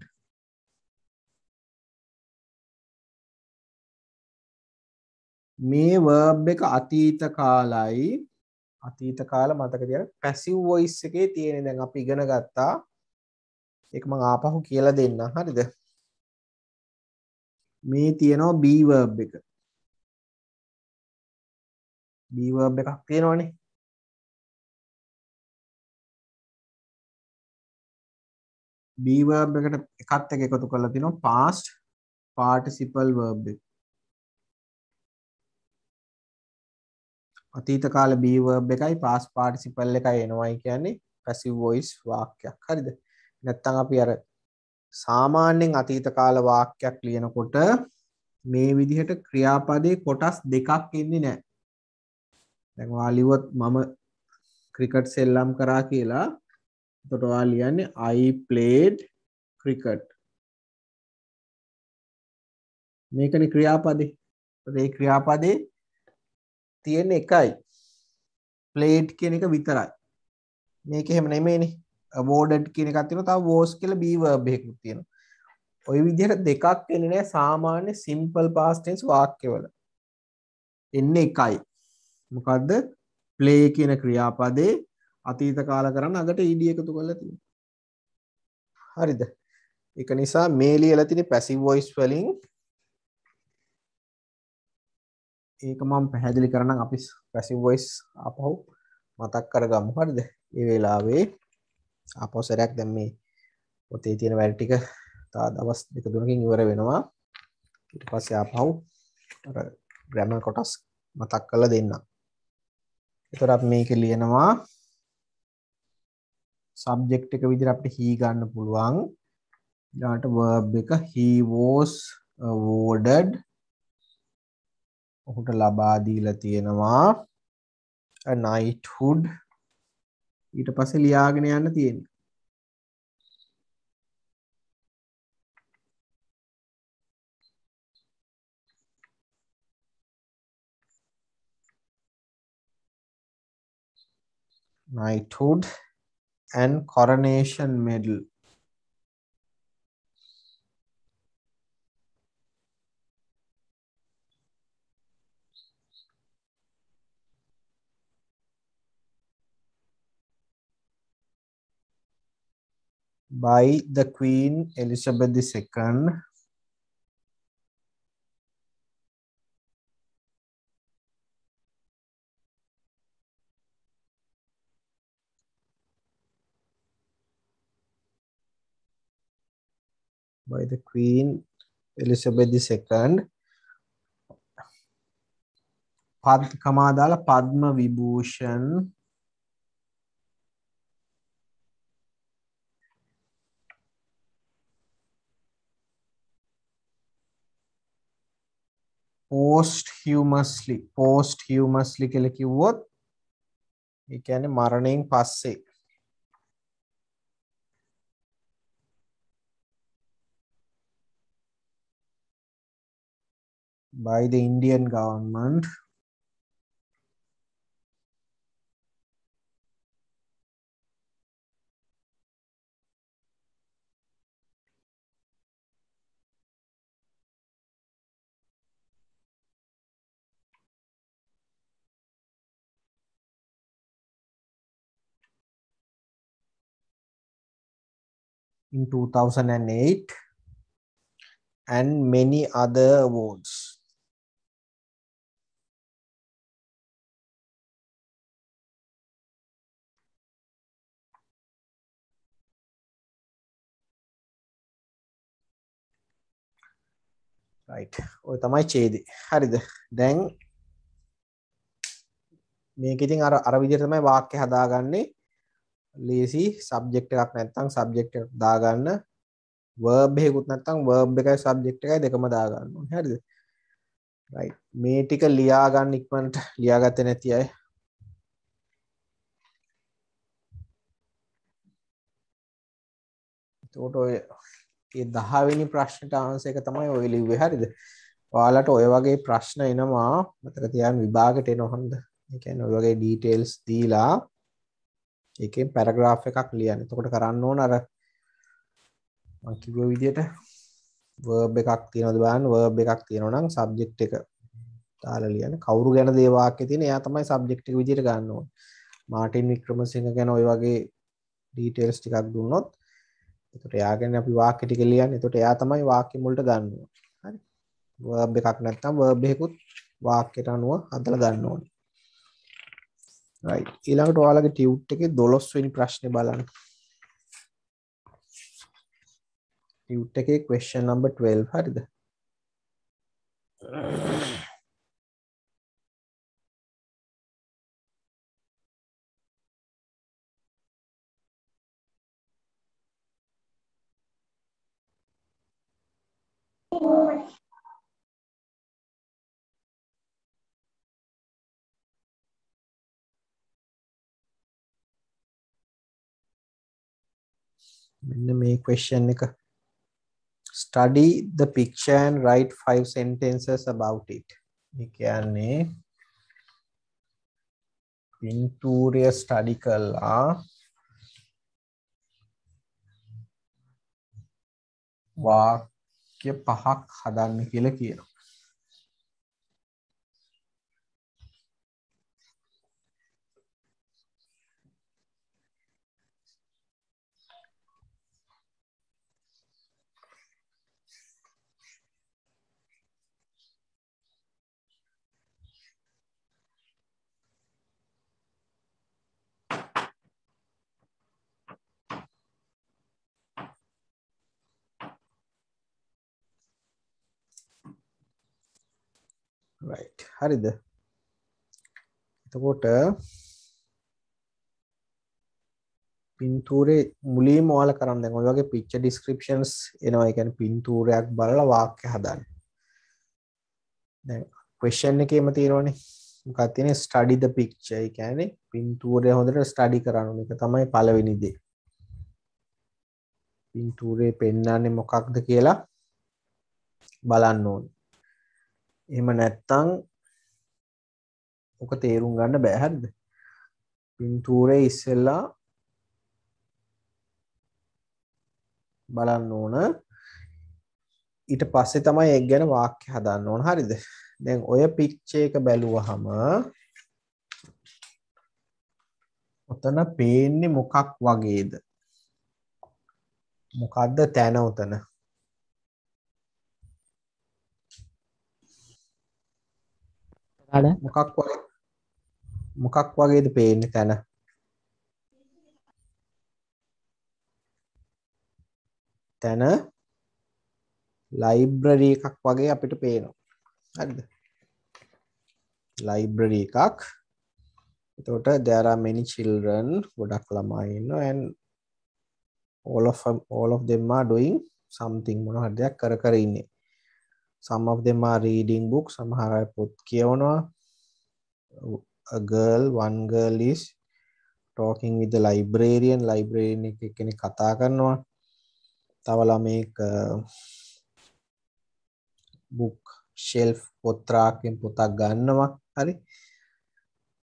මේ වර්බ් එක අතීත කාලයි අතීත කාල මතක තියාගන්න. පැසිව් වොයිස් එකේ තියෙන දැන් අපි ඉගෙන ගත්තා. ඒක මම ආපහු කියලා දෙන්න හරිද? මේ තියෙනවා B verb එක. B verb එකක් තියෙනවනේ. B verb එකට එකත් එක එකතු කරලා තිනවා past participle verb එක. අතීත කාල බීවර්බ් එකයි පාස් පාටිසිපල් එකයි එනවයි කියන්නේ පැසිව් වොයිස් වාක්‍යයක්. හරිද? නැත්තම් අපි අර සාමාන්‍යයෙන් අතීත කාල වාක්‍යයක් ලියනකොට මේ විදිහට ක්‍රියාපදේ කොටස් දෙකක් ඉන්නේ නැහැ. දැන් ඔයා ලිව්වොත් මම ක්‍රිකට් සෙල්ලම් කරා කියලා. එතකොට ඔයා ලියන්නේ I played cricket. මේකනේ ක්‍රියාපදේ. ඒ ක්‍රියාපදේ තියෙන එකයි. ප්ලේට් කියන එක විතරයි. මේක එහෙම නෙමෙයිනේ. අවෝඩඩ් කියන එකක් තියෙනවා. තව වෝස් කියලා බී වර්බ් එකකුත් තියෙනවා. ওই විදිහට දෙකක් එන්නේ නැහැ. සාමාන්‍ය සිම්පල් පාස්ට් ටෙන්ස් වාක්‍යවල එන්නේ එකයි. මොකද්ද? ප්ලේ කියන ක්‍රියාපදේ අතීත කාල කරන්න අගට ed එකතු කරලා තියෙනවා. හරිද? ඒක නිසා මේ ලියලා තියෙන පැසිව් වොයිස් වලින් ඒක මම පැහැදිලි කරනම් අපි පැසිව් වොයිස් අපහු මතක් කරගමු. හරිද? ඒ වෙලාවේ අපෝ සැරයක් දැන් මේ පොතේ තියෙන වැඩ ටික තා දවස් දෙක තුනකින් ඉවර වෙනවා. ඊට පස්සේ ආපහු අර ග්‍රැමර් කොටස් මතක් කරලා දෙන්නම් එතකොට අපි මේක ලියනවා. සබ්ජෙක්ට් එක විදිහට අපිට he ගන්න පුළුවන්. ඊළඟට verb එක he was awarded ඔහුට ලබා දීලා තියෙනවා. A knighthood. ඊට පස්සේ ලියාගෙන යන්න තියෙන්නේ. Knighthood and coronation medal. by the Queen Elizabeth II by the Queen Elizabeth II Padma කමාදාල Padma Vibhushan posthumously posthumously කියල කිව්වොත් ඒ කියන්නේ මරණයෙන් පස්සේ by the Indian government in 2008 and many other awards. right. ඔය තමයි ඡේදය. හරිද? දැන් මේක ඉතින් අර අර විදිහට තමයි වාක්‍ය හදාගන්නේ. ලේසි සබ්ජෙක්ට් එකක් නැත්නම් සබ්ජෙක්ට් එකක් දාගන්න. Verb එකකුත් නැත්නම් verb එකයි සබ්ජෙක්ට් එකයි දෙකම දාගන්න ඕනේ. හරිද? Right. මේ ටික ලියා ගන්න ඉක්මනට ලියාගත්තේ නැති අය. එතකොට ඔය ඒ දහවෙනි ප්‍රශ්නට ආන්සර් එක තමයි ඔය ලිව්වේ. හරිද? ඔයාලට ඔය වගේ ප්‍රශ්න එනවා. මතක තියාගන්න විභාගයට එනවා හන්ද? ඒ කියන්නේ ඔය වගේ ඩීටේල්ස් දීලා ඒකෙන් පැරග්‍රාෆ් එකක් ලියන්න. එතකොට කරන්න ඕන අර මම කිව්ව විදිහට verb එකක් තියෙනවද බලන්න verb එකක් තියෙනවා නම් subject එක දාලා ලියන්න. කවුරු ගැන දේ වාක්‍යය තියෙන එයා තමයි subject එක විදිහට ගන්න ඕන. මාටින් වික්‍රමසිංහ ගැන ওই වගේ details ටිකක් දුන්නොත් එතකොට එයා ගැන අපි වාක්‍ය ටික ලියන්නේ. එතකොට එයා තමයි වාක්‍ය මුලට ගන්න ඕන. හරි. verb එකක් නැත්නම් verb එකකුත් වාක්‍යයට අනුව හදලා ගන්න ඕනේ. Right. ඊළඟට ඔයාලගේ ටියුට් එකේ 12 වෙනි ප්‍රශ්නේ බලන්න. ටියුට් එකේ question number 12 හරිද? මෙන්න මේ question එක. Study the picture and write five sentences about it. ඒ කියන්නේ පින්තූරය ස්ටඩි කළා වාක්‍ය පහක් හදන්න කියලා කියනවා. Right. හරිද? එතකොට පින්තූරේ මුලින්ම ඔයාලා කරන්න දැන් ඔය වගේ picture descriptions එනවා. ඒ කියන්නේ පින්තූරයක් බලලා වාක්‍ය හදන්න. දැන් question එකේම තියෙනවනේ. මොකක්ද තියෙන්නේ? study the picture. ඒ කියන්නේ පින්තූරය හොඳට study කරන්න ඕන. එක තමයි පළවෙනි දේ. පින්තූරේ පෙන්වන්නේ මොකක්ද කියලා බලන්න ඕනේ. එහෙම නැත්තං ඕක තේරුම් ගන්න බෑ හරිද? පින්තූරේ ඉස්සෙල්ලා බලන්න ඕන. ඊට පස්සේ තමයි එක් ගැන වාක්‍ය හදන්න ඕන. හරිද? දැන් ඔය පික්චර් එක බැලුවහම ඔතන පේන්නේ මොකක් වගේද? මොකද්ද තැන උතන මොකක් වගේ? මොකක් වගේද පේන්නේ තැන? තැන ලයිබ්‍රරි එකක් වගේ අපිට පේනවා. හරිද? ලයිබ්‍රරි එකක්. එතකොට there are many children ගොඩක් ළමයි ඉන්නවා. and all of them, all of them are doing something මොන හරි දෙයක් කර කර ඉන්නේ. Some of them are reading books සමහර අය පොත් කියවනවා a girl one girl is talking with the librarian. Librarian එක කෙනෙක් කතා කරනවා. තව ළමෙක් book shelf පොත් රාක්කෙන් පොතක් ගන්නවා. හරි.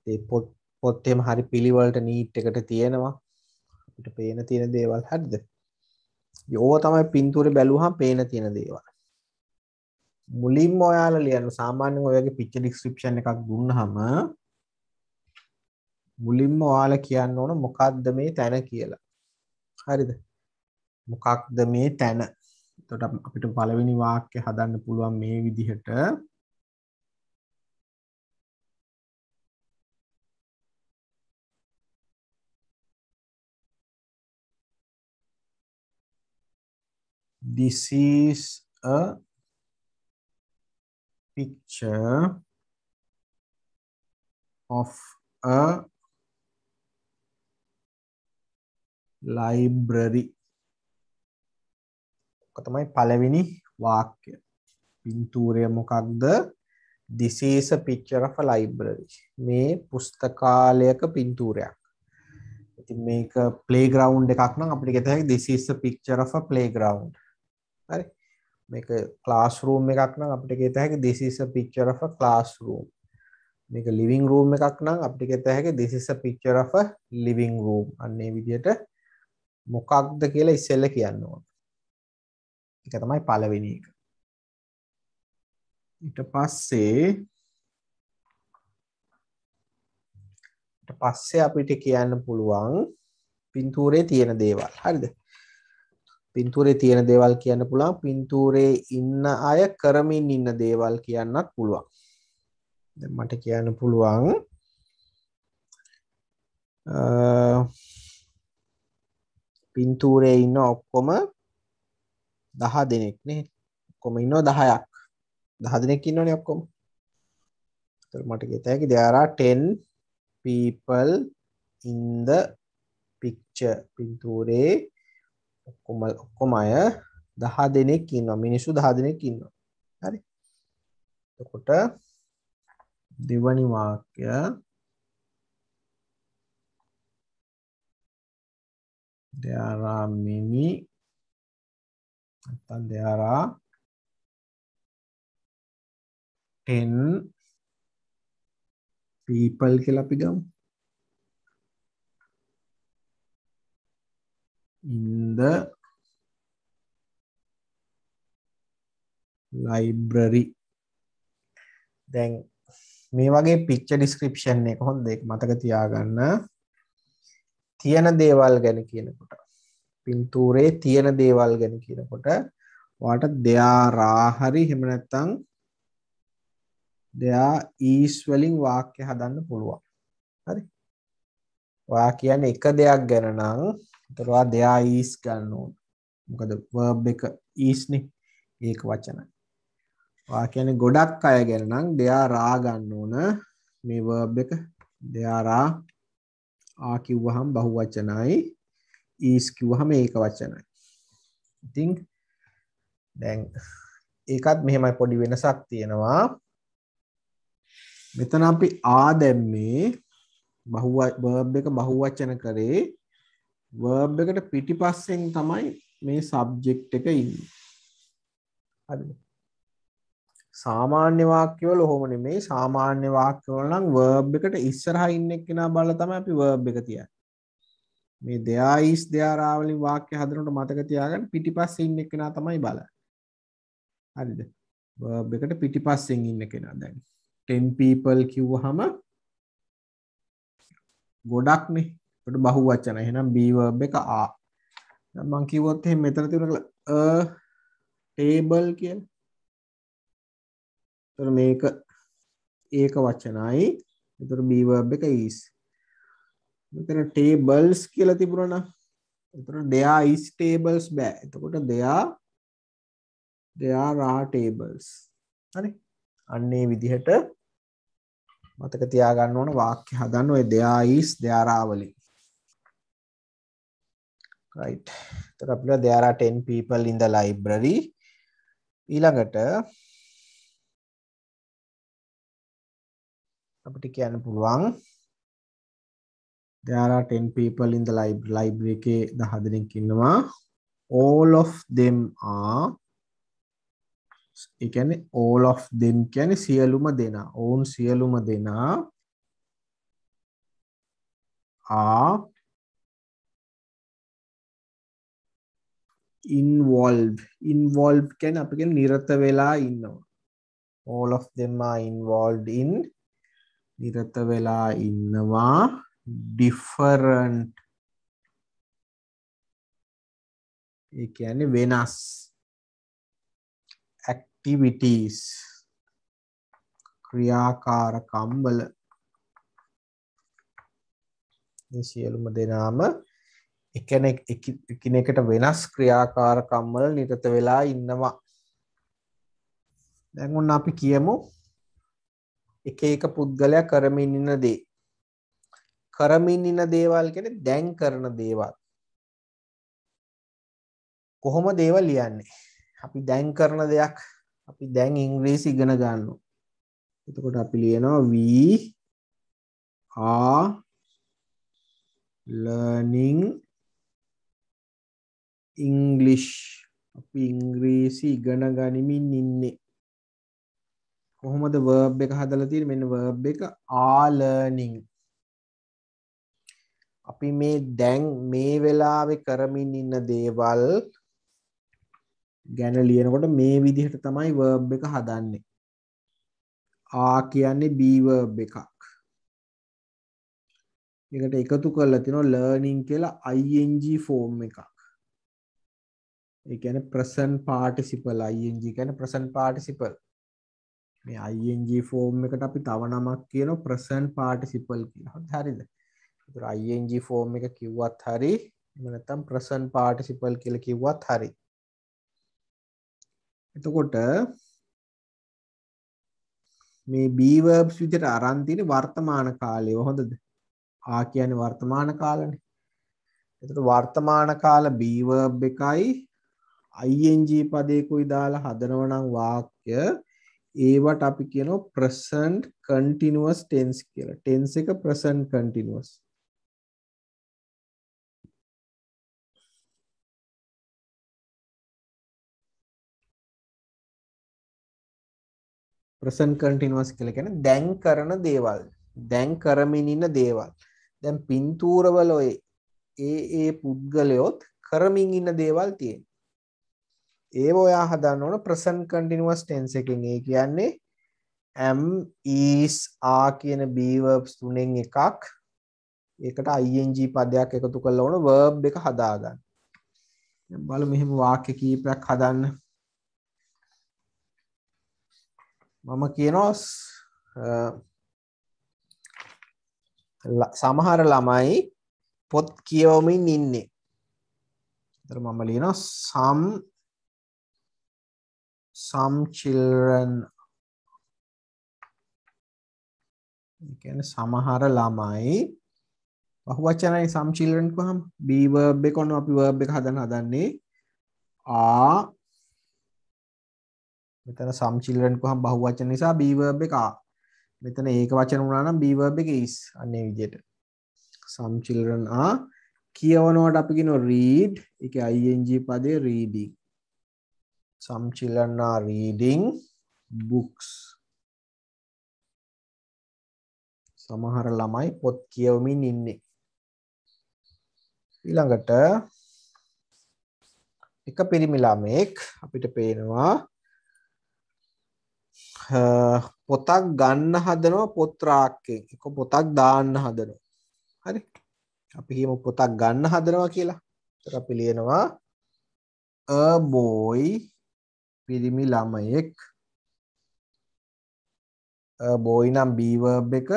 ඒ පොත් පොත් එහෙම හරි පිළිවෙලට නීට් එකට තියෙනවා. අපිට පේන තියෙන දේවල් හරිද? ඕව තමයි පින්තූරේ බැලුවහම පේන තියෙන දේවල්. මුලින්ම ඔයාලා ලියන්න සාමාන්‍යයෙන් ඔයගේ පික්චර් ඩිස්ක්‍රිප්ෂන් එකක් දුන්නාම මුලින්ම ඔයාලා කියන්න ඕන මොකක්ද මේ තැන කියලා. හරිද? මොකක්ද මේ තැන? එතකොට අපිට පළවෙනි වාක්‍ය හදන්න පුළුවන් මේ විදිහට. This is a picture of a library. තමයි පළවෙනි වාක්‍ය. පින්තූරය මොකක්ද? This is a picture of a library. මේ පුස්තකාලයක පින්තූරයක්. ඉතින් මේක playground එකක් නම් අපිට කියත හැකි this is a picture of a playground. හරි? මේක ක්ලාස්රූම් එකක් නම් අපිට කියත හැකි this is a picture of a classroom. මේක living room එකක් නම් අපිට කියත හැකි this is a picture of a living room. අන්න ඒ විදිහට මොකක්ද කියලා ඉස්සෙල්ල කියන්න ඕන. ඒක තමයි පළවෙනි එක. ඊට පස්සේ ඊට පස්සේ අපිට කියන්න පුළුවන් පින්තූරේ තියෙන දේවල්. හරිද? පින්තූරේ තියෙන දේවල් කියන්න පුළුවන්. පින්තූරේ ඉන්න අය කරමින් ඉන්න දේවල් කියන්නත් පුළුවන්. දැන් මට කියන්න පුළුවන් පින්තූරේ ඉන්න ඔක්කොම දහ දෙනෙක් නේ. ඔක්කොම ඉන්නවා 10ක් 10 දෙනෙක් ඉන්නවනේ ඔක්කොම. එතකොට මට කියත හැකි there are 10 people in the picture. පින්තූරේ ඔක්කොම ඔක්කොම අය දහ දෙනෙක් ඉන්නවා. මිනිස්සු දහ දෙනෙක් ඉන්නවා. හරි. එතකොට දෙවනි වාක්‍ය there are many නැත්නම් there are 10 people කියලා අපි ගමු. In the library. දැන් මේ වගේ පික්චර් ඩිස්ක්‍රිප්ෂන් එක හොඳ ඒක මතක තියාගන්න. තියෙන දේවල් ගැන කියනකොට පින්තූරේ තියෙන දේවල් ගැන කියනකොට ඔයාට දෙයා රා හරි එහෙම නැත්නම් දෙයා ඊස් වලින් වාක්‍ය හදන්න පුළුවන්. හරි? ඔයා කියන්නේ එක දෙයක් ගැන නම් එතකොට දෙයා ඊස් ගන්න ඕන. මොකද verb එක ඊස්නේ. ඒක වචනයි. ඔයා කියන්නේ ගොඩක් අය ගැන නම් දෙයා රා ගන්න ඕන. මේ verb එක දෙයා රා ආ කිව්වහම බහුවචනයි. ඊස් කිව්වහම ඒක වචනයි. ඉතින් දැන් ඒකත් මෙහෙමයි පොඩි වෙනසක් තියෙනවා. මෙතන අපි ආ දැම්මේ බහුව verb එක බහුවචන කරේ verb එකට පිටිපස්සෙන් තමයි මේ subject එක ඉන්නේ. හරිද? සාමාන්‍ය වාක්‍යවල ඔහොම නෙමෙයි සාමාන්‍ය වාක්‍යවල නම් verb එකට ඉස්සරහා ඉන්න එක්කෙනා බලලා තමයි අපි verb එක තියන්නේ. මේ there is there are වලින් වාක්‍ය හදනකොට මතක තියාගන්න පිටිපස්සේ ඉන්න එක්කෙනා තමයි බලන්නේ. හරිද? verb එකට පිටිපස්සෙන් ඉන්න කෙනා දැන් 10 people කිව්වහම ගොඩක්නේ ට බහු වච්චන එහෙනම් බීවර්බ එක ආ මං කිවොත් එහෙම මෙතන තිබුණ ටේබල් කිය තර මේක ඒක වචනයි. එතුර බීවර්බ එක ඊස් මෙතන ටේබල්ස් කියලා තිබුණන එතර දෙයා ඊස් ටේබල්ස් බෑ. එතකොට දෙයා there are tables. හරි? අන්නේ විදිහට මතක තියාගන්න ඕන වාක්‍ය හදන්න. ඔය there is there are වලින්. Right. එතකොට අපිට there are 10 people in the library. ඊළඟට අපිට කියන්න පුළුවන් there are 10 people in the library library එකේ 10 දෙනෙක් ඉන්නවා. All of them are ඒ කියන්නේ all of them කියන්නේ සියලුම දෙනා. ඔවුන් සියලුම දෙනා are involved. Involved කියන්නේ අපි කියන්නේ නිරත වෙලා ඉන්නවා. All of them are involved in නිරත වෙලා ඉන්නවා. Different. ඒ කියන්නේ වෙනස්. Activities. ක්‍රියාකාරකම් වල. මේ සියලුම දෙනාම එකනෙක් එකිනෙකට වෙනස් ක්‍රියාකාරකම් වල නිරත වෙලා ඉන්නවා. දැන් ඔන්න අපි කියමු එක එක පුද්ගලයා කරමින් ඉන්න දේ. කරමින් ඉන්න දේවල් කියන්නේ දැන් කරන දේවල්. කොහොම දේවල් ලියන්නේ? අපි දැන් කරන දෙයක් අපි දැන් ඉංග්‍රීසි ඉගෙන ගන්නවා. එතකොට අපි ලියනවා we are learning english අපි ඉංග්‍රීසි ඉගෙන ගනිමින් ඉන්නේ කොහොමද verb එක හදලා තියෙන්නේ මෙන්න verb එක are learning අපි මේ දැන් මේ වෙලාවේ කරමින් ඉන්න දේවල් ගැන ලියනකොට මේ විදිහට තමයි verb එක හදන්නේ. ආ කියන්නේ be verb එකක්. ඒකට එකතු කරලා තිනවා learning කියලා ing form එකක්. ඒ කියන්නේ present participle ing කියන්නේ present participle. මේ ing form එකට අපි තව නමක් කියනවා present participle කියලා. හරිද? ඒතර ing form එක කිව්වත් හරි එහෙම නැත්නම් present participle කියලා කිව්වත් හරි. එතකොට මේ B verbs විදිහට අරන් තියෙන වර්තමාන කාලය හොඳද? ආ කියන්නේ වර්තමාන කාලනේ. එතකොට වර්තමාන කාල B verb එකයි ing පදයකුයි දාලා හදනව නම් වාක්‍ය ඒවට අපි කියනවා present continuous tense කියලා. tense එක present continuous. ප්‍රසන් කන්ටිනිවස් කියලා කියන්නේ දැන් කරන දේවල් දැන් කරමින් ඉන්න දේවල් දැන් පින්තූරවල ඔය ඒ ඒ පුද්ගලයොත් කරමින් ඉන්න දේවල් තියෙන ඒව ඔයා හදන්න ඕන ප්‍රසන්ට් කන්ටිනියස් ටෙන්ස් එකෙන්. ඒ කියන්නේ am is are කියන be verbs තුනෙන් එකක්. ඒකට ing පදයක් එකතු කරලා ඕන verb එක හදාගන්න. බලමු මෙහෙම වාක්‍ය කීපයක් හදන්න. මම කියනවා සමහර ළමයි පොත් කියවමින් ඉන්නේ. ඒතර මම ලියනවා some some children කියන්නේ සමහර ළමයි බහුවචනයි some children කොහම be verb එක ඔන්න අපි verb එක හදන්න හදන්නේ are මෙතන some children කොහම බහුවචන නිසා be verb එක are. මෙතන ඒක වචන වුණා නම් be verb එක is. අන්න ඒ විදිහට. some children are කියවනවට අපි කියනවා read. ඒකේ ing පදේ reading. Some children are reading books. සමහර ළමයි පොත් කියවමින් ඉන්නේ. ඊළඟට එක පිරිමි ළමෙක් අපිට පේනවා පොතක් ගන්න හදනවා පොත් රාක්කෙන් එක පොතක් දාන්න හදනවා හරි අපි කියමු පොතක් ගන්න හදනවා කියලා ඒතර අපි ලියනවා a boy පිරිමි ළමයෙක් a boy නම් be verb එක.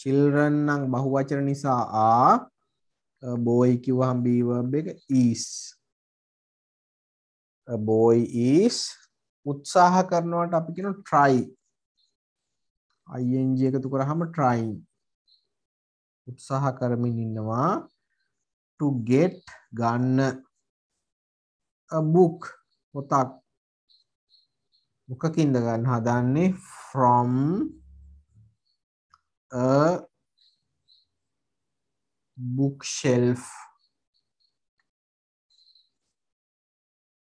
Children නම් බහුවචන නිසා are a boy කිව්වහම be verb එක is. a boy is උත්සාහ කරනවට අපි කියන try. Ing එකතු කරාම trying උත්සාහ කරමින් ඉන්නවා to get ගන්න. A book. පොතක් මොකකින්ද ගන්න හදන්නේ from a bookshelf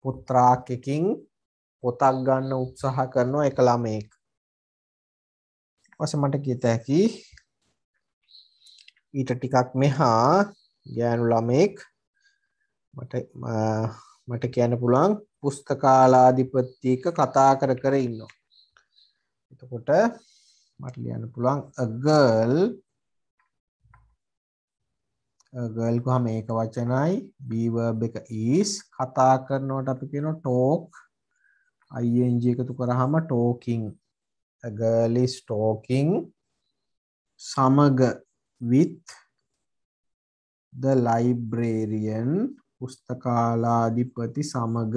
පුත්‍රාක් එකකින් පොතක් ගන්න උත්සාහ කරනවා එක ළමයෙක්. ඊපස්සේ මට කියත හැකි ඊට ටිකක් මෙහා ගෑනු ළමයෙක් මට මට කියන්න පුළුවන් පුස්තකාලාධිපතියක කතා කර කර ඉන්නවා. එතකොට මට ලියන්න පුළුවන් a girl ගර්ල් ගහම ඒක වචනයි. Be verb එක is. කතා කරනවට අපි කියනවා talk. ing එකතු කරාම talking. a girl is talking. සමග with the librarian පුස්තකාලාධිපති සමග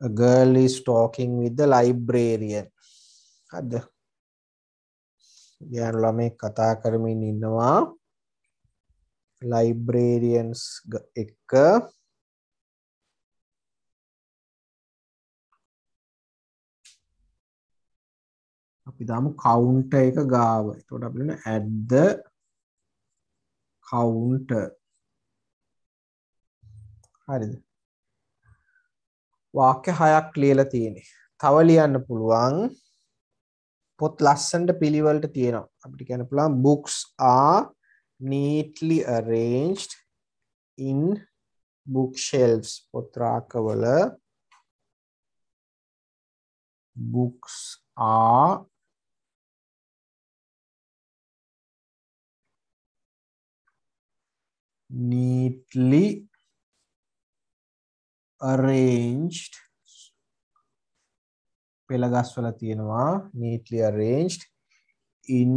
a girl is talking with the librarian. හරිද ගෑනු ළමෙක් කතා කරමින් ඉන්නවා. ලයිබ්‍රේරියන්ස් එක්ක. අපි දාමු කවුන්ට එක ගාව. එතකොට අපි ලියන at the counter. හරිද? වාක්‍ය හයක් ලියලා තියෙන්නේ. තව ලියන්න පුළුවන්. පොත් ලස්සන්ට පිළිවලට තියෙනවා. අපිට කියන්න පුළුවන් books are neatly arranged in bookshelves. පොත් රාකවල books are neatly arranged පෙළගස්වල තියෙනවා neatly arranged in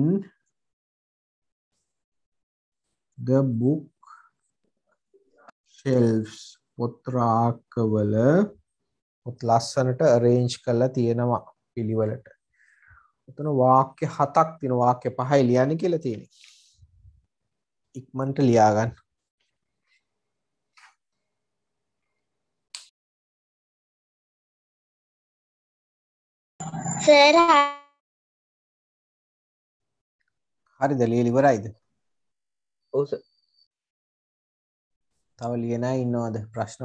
the book shelves පොත් රාක්කවල පොත් ලස්සනට arrange කරලා තියෙනවා පිළිවෙලට. එතන වාක්‍ය හතක් තියෙන වාක්‍ය පහයි ලියන්න කියලා තියෙන්නේ. ඉක්මනට ලියා ගන්න. සර් හරිද ලියලා ඉවරයිද? ඔව් සර් තව ලියන අය ඉන්නවද ප්‍රශ්න?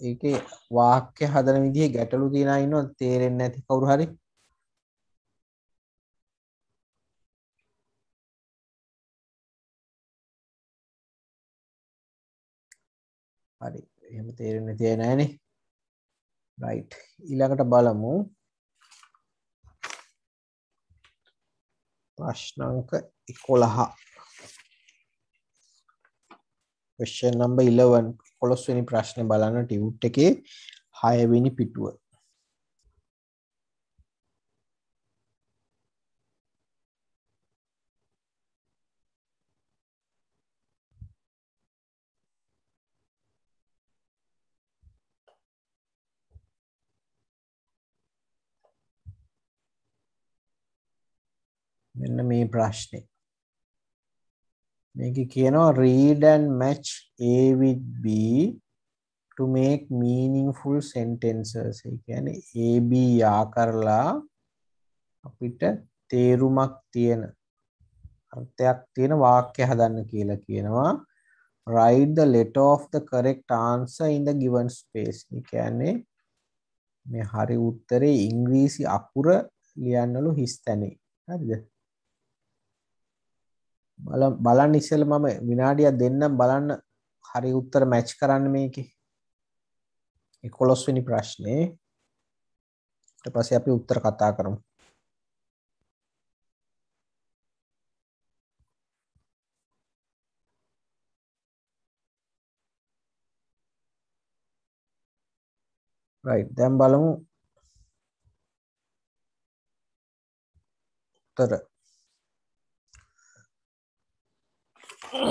ඒකේ වාක්‍ය හදන විදිහේ ගැටලු තියන අය ඉන්නවද තේරෙන්නේ නැති කවුරු හරි? හරි එහෙම තේරෙන්නේ නැති අය නැහනේ. රයිට් ඊළඟට බලමු. ප්‍රශ්නංක 11 question number 11 11 වෙනි ප්‍රශ්නේ බලන්න ටියුට් එකේ 6 වෙනි පිටුව. මෙන්න මේ ප්‍රශ්නේ. මේක කියනවා read and match A with B to make meaningful sentences. ඒ කියන්නේ A B යා කරලා අපිට තේරුමක් තියෙන අර්ථයක් තියෙන වාක්‍ය හදන්න කියලා කියනවා. Write the letter of the correct answer in the given space. ඒ කියන්නේ මේ හරි උත්තරේ ඉංග්‍රීසි අකුර ලියන්නලු හිස් තැනේ. හරිද? බලන්න ඉස්සෙල්ල මම විනාඩියක් දෙන්නම් බලන්න. හරි උත්තර මැච් කරන්න මේකේ. 11 වෙනි ප්‍රශ්නේ ඊට පස්සේ අපි උත්තර කතා කරමු. Right. දැන් බලමු. උත්තර. දැන්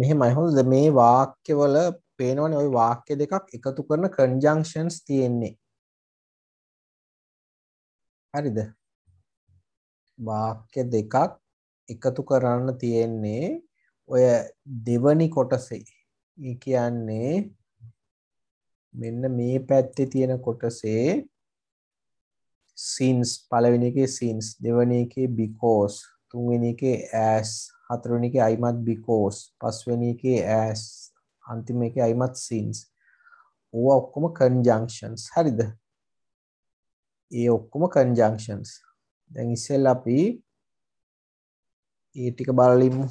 මෙහෙමයි. හොඳද? මේ වාක්‍යවල පේනවනේ ওই වාක්‍ය දෙකක් එකතු කරන conjunctions තියෙන්නේ. හරිද? වාක්‍ය දෙකක් එකතු කරන්න තියෙන්නේ ඔය දෙවනි කොටසේ. ඒ කියන්නේ මෙන්න මේ පැත්තේ තියෙන කොටසේ since පළවෙනි එකේ since දෙවෙනි එකේ because තුන්වෙනි එකේ as හතරවෙනි එකේ අයිමත් because පස්වෙනි එකේ as අන්තිම එකේ අයිමත් since ඕවා ඔක්කොම conjunctions. හරිද? ඒ ඔක්කොම conjunctions. දැන් ඉස්සෙල්ලා අපි ඒ ටික බලලිමු.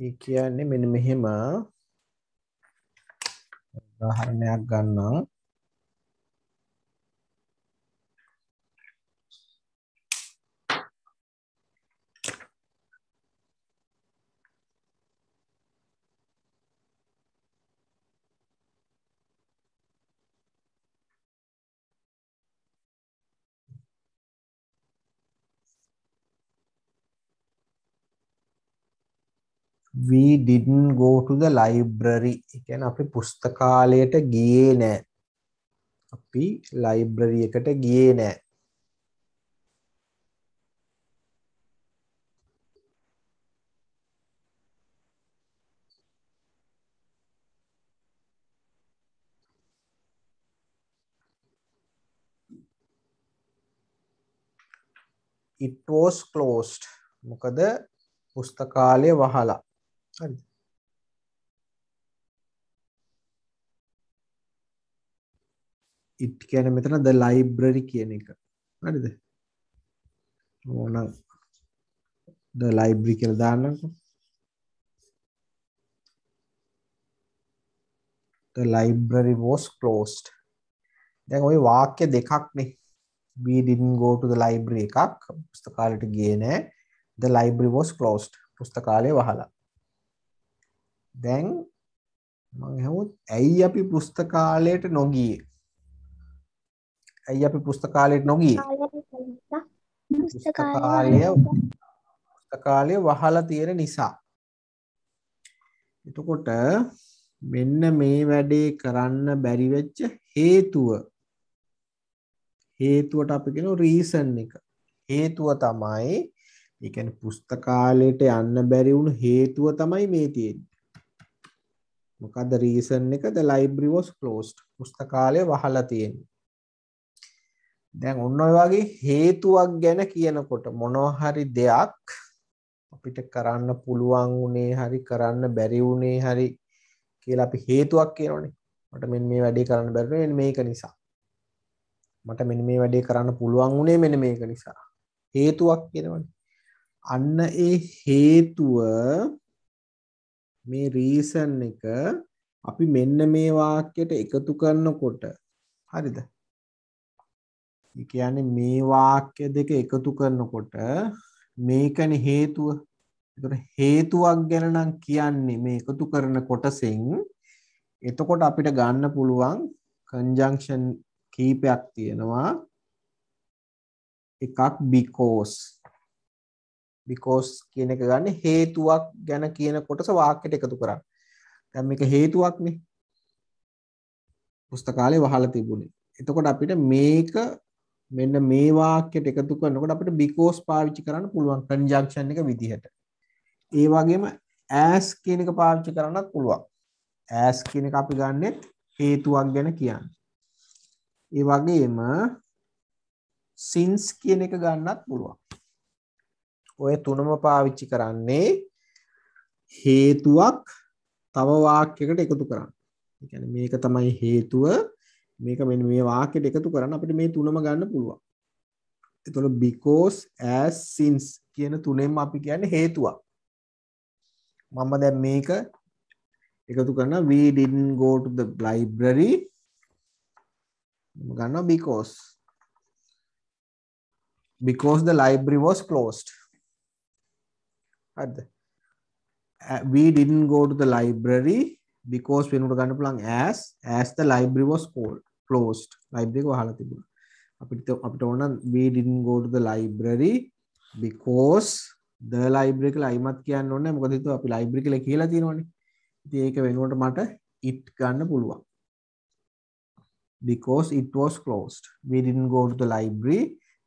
ඒ කියන්නේ මෙන්න මෙහෙම. උදාහරණයක් ගන්නම් we didn't go to the library. ඒ කියන්නේ අපි පුස්තකාලයට ගියේ නෑ. අපි ලයිබ්‍රරි එකට ගියේ නෑ. It was closed. මොකද පුස්තකාලය වහලා. හරි. ඉට් කියන මෙතන ද ලයිබ්‍රරි කියන එක. හරිද? ඕනම් ද ලයිබ්‍රි කියල දාන්නක. The library was closed. දැන් ওই වාක්‍ය දෙකක්නේ we didn't go to the library එකක්. පුස්තකාලයට ගියේ නෑ. The library was closed. පුස්තකාලය වහලා. දැන් මං හැමුත් ඇයි අපි පුස්තකාලයට නොගියේ? ඇයි අපි පුස්තකාලයට නොගියේ? පුස්තකාලය පුස්තකාලය වහලා තියෙන නිසා. එතකොට මෙන්න මේ වැඩේ කරන්න බැරි වෙච්ච හේතුව. හේතුවට අපි කියනවා රීසන් එක. හේතුව තමයි ඒ කියන්නේ පුස්තකාලයට යන්න බැරි වුණු හේතුව තමයි මේ තියෙන්නේ මොකද්ද රීසන් එක? The library was closed. පුස්තකාලය වහලා තියෙන්නේ. දැන් ඔන්න ඔය වගේ හේතුවක් ගැන කියනකොට මොනවා හරි දෙයක් අපිට කරන්න පුළුවන් උනේ හරි කරන්න බැරි උනේ හරි කියලා අපි හේතුවක් කියනවනේ. මට මෙන්න මේ වැඩේ කරන්න බැරි වෙන්නේ මේක නිසා. මට මෙන්න මේ වැඩේ කරන්න පුළුවන් උනේ මෙන්න මේක නිසා. හේතුවක් කියනවනේ. අන්න ඒ හේතුව මේ රීසන් එක අපි මෙන්න මේ වාක්‍යයට එකතු කරනකොට හරිද ඒ කියන්නේ මේ වාක්‍ය දෙක එකතු කරනකොට මේකනේ හේතුව. ඒතර හේතුවක් ගැන නම් කියන්නේ මේ එකතු කරන කොටසෙන් එතකොට අපිට ගන්න පුළුවන් conjunction කීපයක් තියෙනවා. එකක් because because කියන එක ගන්න හේතුවක් ගැන කියන කොටස වාක්‍යයට එකතු කරන්න. දැන් මේක හේතුවක්නේ. පුස්තකාලේ වහලා තිබුණේ. එතකොට අපිට මේක මෙන්න මේ වාක්‍යයට එකතු කරනකොට අපිට because පාවිච්චි කරන්න පුළුවන් conjunction එක විදිහට. ඒ වගේම as කියන එක පාවිච්චි කරන්නත් පුළුවන්. as කියන එක අපි ගන්නෙ හේතුවක් ගැන කියන්නේ. ඒ වගේම since කියන එක ගන්නත් පුළුවන්. ඔය තුනම පාවිච්චි කරන්නේ හේතුවක් තව වාක්‍යයකට එකතු කරන්න. ඒ කියන්නේ මේක තමයි හේතුව. මේක මෙන්න මේ වාක්‍යයට එකතු කරන්න අපිට මේ තුනම ගන්න පුළුවන්. එතකොට because as since කියන තුනෙන්ම අපි කියන්නේ හේතුවක්. මම දැන් මේක එකතු කරනවා we didn't go to the library. මම ගන්නවා because. Because the library was closed. හරිද? Uh, we didn't go to the library because වෙනුවට ගන්න පුළුවන් as as the library was called closed. Library එක වහලා තිබුණා. අපිට අපිට ඕන we didn't go to the library because the library කියලා අයිමත් කියන්න ඕනේ. මොකද හිතුවා අපි library කියලා කියලා තියෙනවනේ. ඉතින් ඒක වෙනුවට මට it ගන්න පුළුවන්. Because it was closed. We didn't go to the library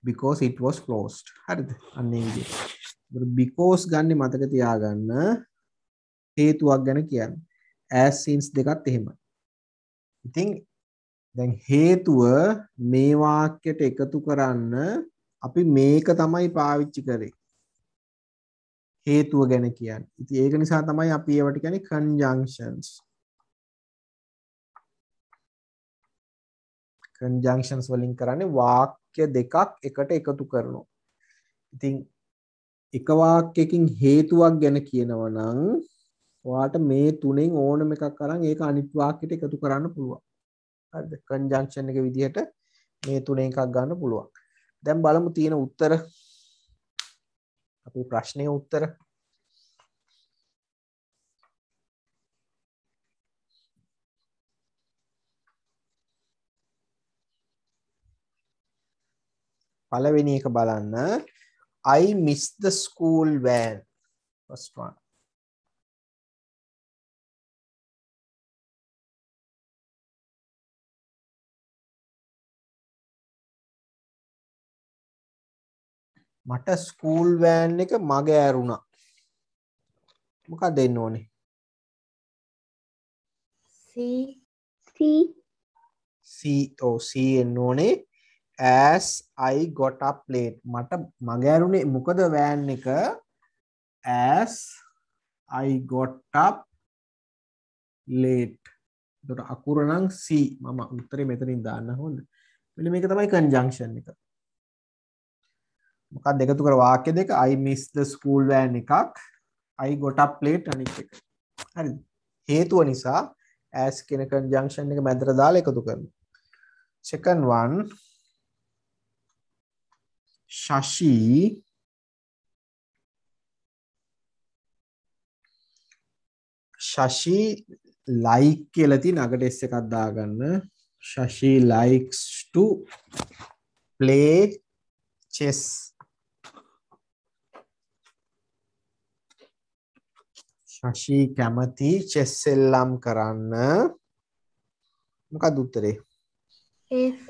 because it was closed. හරිද? අන්න ඒ විදිහට. Because ගන්නේ මතක තියාගන්න හේතුවක් ගැන කියන්න. As since දෙකත් එහෙමයි. ඉතින් දැන් හේතුව මේ වාක්‍යයට එකතු කරන්න අපි මේක තමයි පාවිච්චි කරේ. හේතුව ගැන කියන්න. ඉති ඒක නිසා තමයි අපි ඒවට ගැන කන්ජංක්ෂන්ස් කන්ජංක්ෂන්ස් වලින් කරන්නේ වාක්‍ය දෙකක් එකට එකතු කරනවා. ඉතින් එක වාක්‍යකින් හේතුවක් ගැන කියනව නම් ඔයාට මේ තුනෙන් ඕනම එකක් අරන් ඒක අනිත් වාක්‍යයට එකතු කරන්න පුළුවන්. හරිද? කන්ජංක්ෂන් එක විදිහට මේ තුනෙන් එකක් ගන්න පුළුවන්. දැන් බලමු තියෙන උත්තර. අපේ ප්‍රශ්නයේ උත්තර. පළවෙනි එක බලන්න. I miss the school van first one. මට ස්කූල් වෑන් එක මග ඇරුණා. මොකක් දෙන්න ඕනේ? C. C. ඕ එන්න ඕනේ ඇස් I got up late මට මග ඇරුණේ මොකද වෑන් එක? ඇස් I got up late එතකොට අකුර නම් C. මම උත්තරේ මෙතනින් දාන්න හොඳ මෙන්න මේක තමයි කන්ජන්ක්ෂන් එක. මොකක් දෙකතු කර වාක්‍ය දෙක? I miss the school van එකක්. I got up late අනිත් එක. හරිද? හේතුව නිසා as කියන conjunction එක මැදට දාලා එකතු කරනවා. second one. Shashi Shashi like කියලා තියෙන අගට S එකක් දාගන්න. Shashi likes to play chess. Shashi කැමති චෙස් සෙල්ලම් කරන්න. මොකක්ද උත්තරේ? F.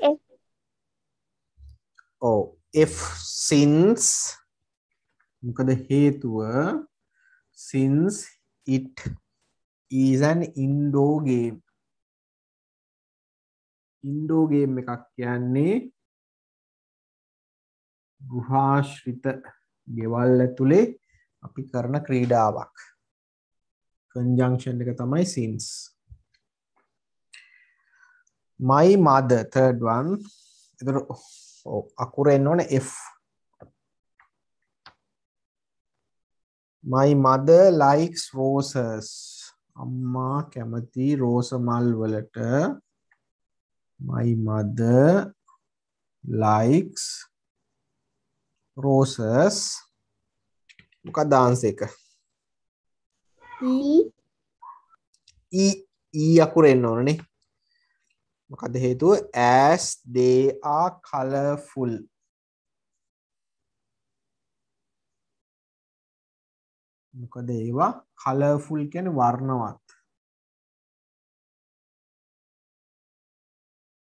ඔව් if since මොකද හේතුව? since it is an indoor game. Indoor game එකක් කියන්නේ ගුහාශ්‍රිත ගෙවල් ඇතුළේ අපි කරන ක්‍රීඩාවක්. Conjunction එක තමයි since. My mother third one. එතන අකුර එන්න ඕනේ f. My mother likes roses. අම්මා කැමති රෝස මල් වලට. My mother likes roses. මොකක්ද ආන්සර් එක? E. E E අකුර එන්න ඕනනේ මොකද හේතුව? As they are colorful. මොකද ඒවා? colorful කියන්නේ වර්ණවත්.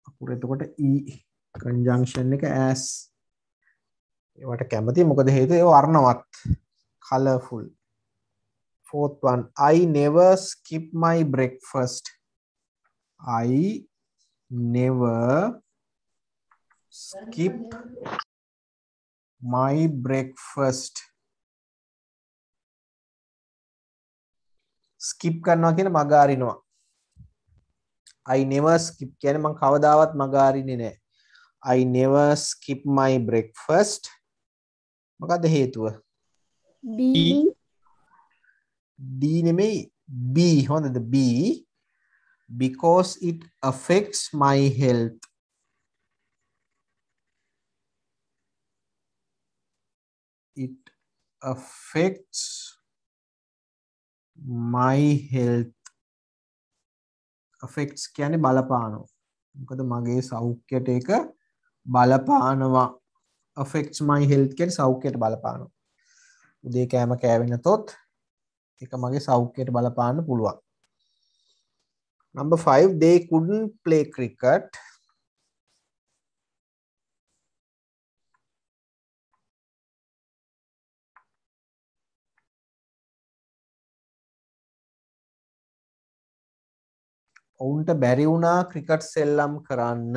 අකුර එතකොට E conjunction එක as. ඒවට කැමති මොකද හේතුව? ඒවා වර්ණවත්. colorful. Fourth one. I never skip my breakfast. I never skip my breakfast. Skip කරනවා කියන මග අරිනවා. I never skip කියන්නේ මම කවදාවත් මග අරින්නේ නැහැ. I never skip my breakfast. මොකක්ද හේතුව? B. D නෙමෙයි B. හොඳද? B because it affects my health. It affects my health. Affects කියන්නේ බලපානවා. මොකද මගේ සෞඛ්‍යයට ඒක බලපානවා. Affects my health කියන්නේ සෞඛ්‍යයට බලපානවා. උදේ කෑම කෑවෙනතොත් ඒක මගේ සෞඛ්‍යයට බලපාන්න පුළුවන්. Number 5 they couldn't play cricket. ඔවුන්ට බැරි වුණා ක්‍රිකට් සෙල්ලම් කරන්න.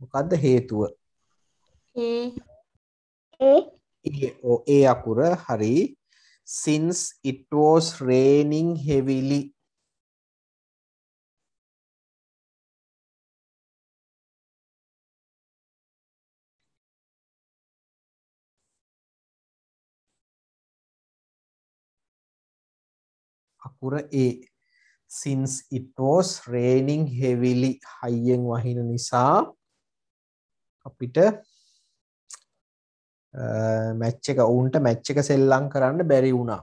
මොකක්ද හේතුව? ඒ අකුර හරි. Since it was raining heavily අකුර A? Since it was raining heavily හයියෙන් වහින නිසා අපිට මැච් එක ඔවුන්ට මැච් එක සෙල්ලම් කරන්න බැරි වුණා.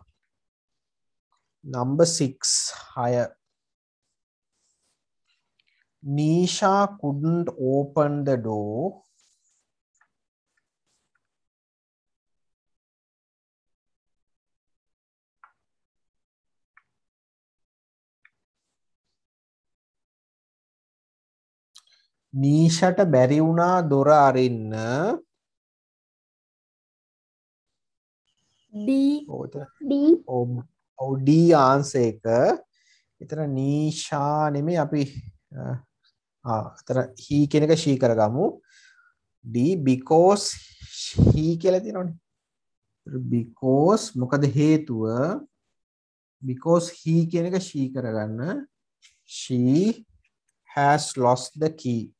Number 6 හය. Nisha couldn't open the door. නීෂට බැරි වුණා දොර අරින්න. D. ඔව්ඩී ආන්සේක එතන නීෂා නෙමේ අපි අතර හී කෙනක ශී කරගමු. බිකෝස් හී කියල තිනොන බිකෝස් මොකද හේතුව? බිකෝස් හී කෙනක ශී කරගන්න. She has lost the key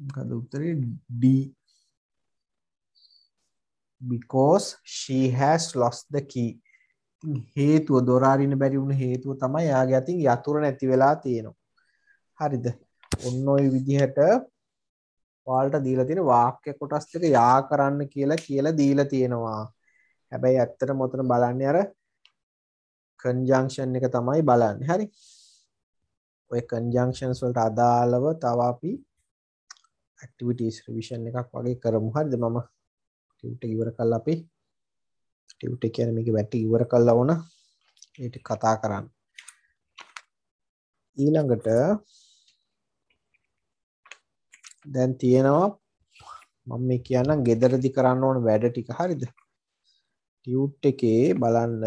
මොකද උත්තරේ? D. Because she has lost the key. ඉතින් හේතුව දොර අරින්න බැරි වුණ හේතුව තමයි එයාගේ අතින් යතුරු නැති වෙලා තියෙනවා. හරිද? ඔන්න ඔය විදිහට ඔයාලට දීලා තියෙන වාක්‍ය කොටස් දෙක යා කරන්න කියලා කියලා දීලා තියෙනවා. හැබැයි ඇත්තටම ඔතන බලන්නේ අර කන්ජන්ක්ෂන් එක තමයි බලන්නේ. හරි. ඔය කන්ජන්ක්ෂන්ස් වලට අදාළව තව අපි ඇක්ටිවිටස් රිවිෂන් එකක් වගේ කරමු. හරිද? මම ටියුට ඉවර කල් අපි. ටියුට කියන මේක වැට ඉවර කල්ලා ඕන ඒට කතා කරන්න. ඊළඟට දැන් තියෙනවා මම මේ කියන්නම් ගෙදරදි කරන්න ඕන වැඩ ටික. හරිද? ටියුට් එකේ බලන්න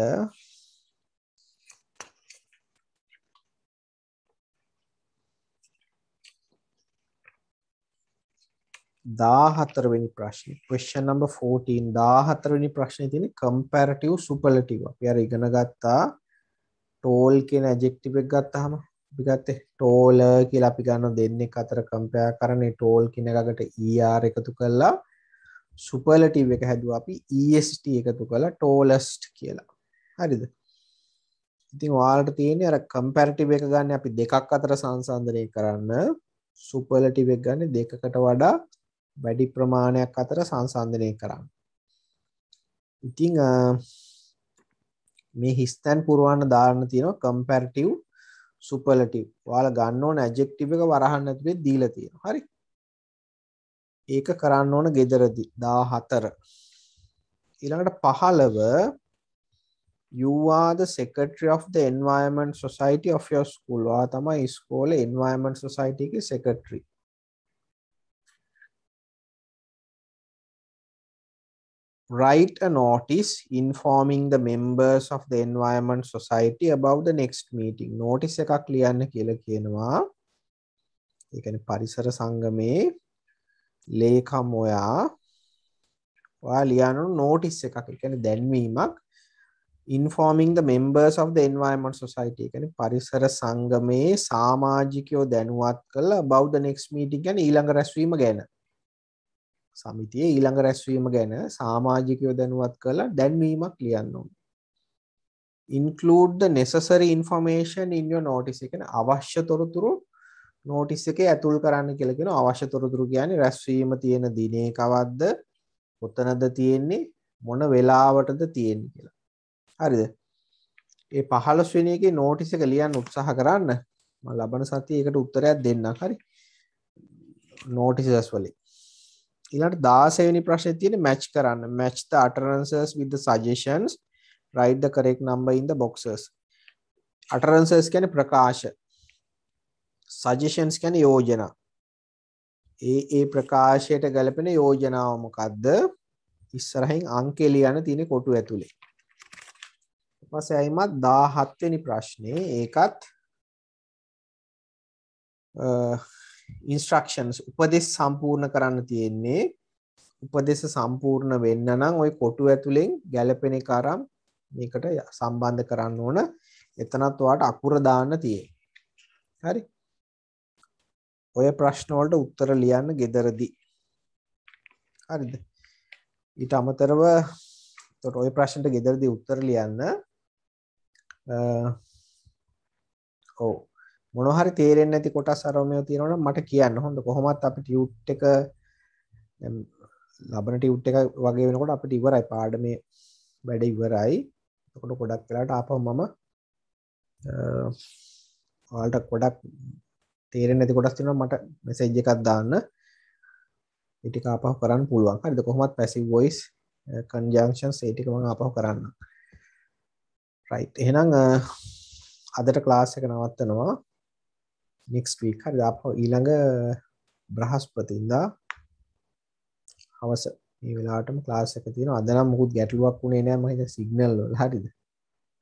දාහතරවෙනි ප්‍රශ්න. question number 14 දාහතරවෙනි ප්‍රශ්නේ තියෙන්නේ comparative superlative. අපි අර ඉගෙන ගත්තා tall කියන adjective එක ගත්තාම අපි ගත්තේ taller කියලා අපි ගන්න දෙන්නෙක් අතර compare කරන්නේ tall කියන එකකට er එකතු කරලා superlative එක හැදුවා අපි est එකතු කරලා tallest කියලා. හරිද? ඉතින් ඔයාලට තියෙන්නේ අර comparative එක ගන්න අපි දෙකක් අතර සංසන්දනය කරන්න. superlative එක ගන්න දෙකකට වඩා වැඩි ප්‍රමාණයක් අතර සංසන්ධනය කරන්න. ඉතිං මේ හිස්තැන් පුරුවන්න දාන්න තියෙනවා කම්පැරටිව් සුපලටිව් වාල ගන්න ඕන ඇජෙක්ටිව එක වරහන්න ඇතුවේ දීල තියෙන හරි. ඒක කරන්න ඕන ගෙදරදි දා හතර ඊළඟට පහළව you are the secretary of the environment society of your school. වා තමයි ස්කෝල environment society එකේ secretary. Write a notice informing the members of the environment society about the next meeting. Notice එකක් ලියන්න කියලා කියනවා. ඒ කියන්නේ පරිසර සංගමේ ලේකම් ඔයා ඔයා ලියන notice එකක්. ඒ කියන්නේ දැන්වීමක්. Informing the members of the environment society. කියන්නේ පරිසර සංගමයේ සමාජිකයෝ දැනුවත් කරලා about the next meeting කියන්නේ ඊළඟ රැස්වීම ගැන. සමිතියේ ඊළඟ රැස්වීම ගැන සමාජිකයෝ දැනුවත් කරලා දැන්වීමක් ලියන්න ඕනේ. Include the necessary information in your notice. එක කියන්නේ අවශ්‍ය තොරතුරු නෝටිස් එකේ ඇතුල් කරන්න කියලා කියන අවශ්‍ය තොරතුරු කියන්නේ රැස්වීම තියෙන දිනේ කවද්ද කොතනද තියෙන්නේ මොන වෙලාවටද තියෙන්නේ කියලා. හරිද? ඒ පහළොස් වෙන එකේ නෝටිස් එක ලියන්න උත්සාහ කරන්න. මම ලබන සතියේ ඒකට උත්තරයක් දෙන්නම්. හරි. නෝටිසස් වලින්. ඊළඟට 16 වෙනි ප්‍රශ්නේ තියෙන්නේ මැච් කරන්න. Match the utterances with the suggestions. Write the correct number in the boxes. Utterances කියන්නේ ප්‍රකාශ. Suggestions කියන්නේ යෝජනා. ඒ ඒ ප්‍රකාශයට ගැලපෙන යෝජනාව මොකක්ද ඉස්සරහින් අංකේ ලියන්න තියෙන කොටු ඇතුලේ. පස්සේ අයිමත් 17 වෙනි ප්‍රශ්නේ. ඒකත් ඉන්ස්ට්‍රක්ෂන්ස් උපදෙස් සම්පූර්ණ කරන්න තියෙන්නේ උපදෙස් සම්පූර්ණ වෙන්න නම් ওই කොටු ඇතුලෙන් ගැලපෙන එක අරන් මේකට සම්බන්ධ කරන්න ඕන. එතනත් ඔයාට අකුර දාන්න තියෙන්නේ. හරි. ඔය ප්‍රශ්න වලට උත්තර ලියන්න ගෙදරදී හරිද? ඊට අමතරව එතකොට ඔය ප්‍රශ්නට ගෙදරදී උත්තර ලියන්න. ඔව්. මොනවා හරි තේරෙන්නේ නැති කොටස් අරමෝ තියෙනවනම් මට කියන්න. හොඳ කොහොමත් අපි ටියුට් එක දැන් ලබන ටියුට් එක වගේ වෙනකොට අපිට ඉවරයි. පාඩමේ වැඩ ඉවරයි. එතකොට ගොඩක් වෙලාවට ආපහු මම ඔයාලට ගොඩක් තේරෙන්නේ නැති කොටස් තියෙනවා මට මෙසේජ් එකක් දාන්න. ඒ ටික ආපහු කරන්න පුළුවන්. හරිද? කොහොමත් පැසිව් වොයිස් කන්ජන්ක්ෂන්ස් ඒ ටික මම ආපහු කරන්න රයිට් එහෙනම් අදට ක්ලාස් එක නවත්තනවා. Next week හරි ආපහු ඊළඟ බ්‍රහස්පතින්දා හවස. මේ වෙලාවටම ක්ලාස් එක තියෙනවා. අද නම් මොකුත් ගැටලුවක් වුණේ නැහැ මම හිතා සිග්නල් වල. හරිද?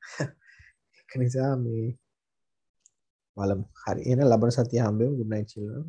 ඒක නිසා මේ බලමු. හරි. එහෙනම් ලබන සතිය හම්බෙමු. Good night children.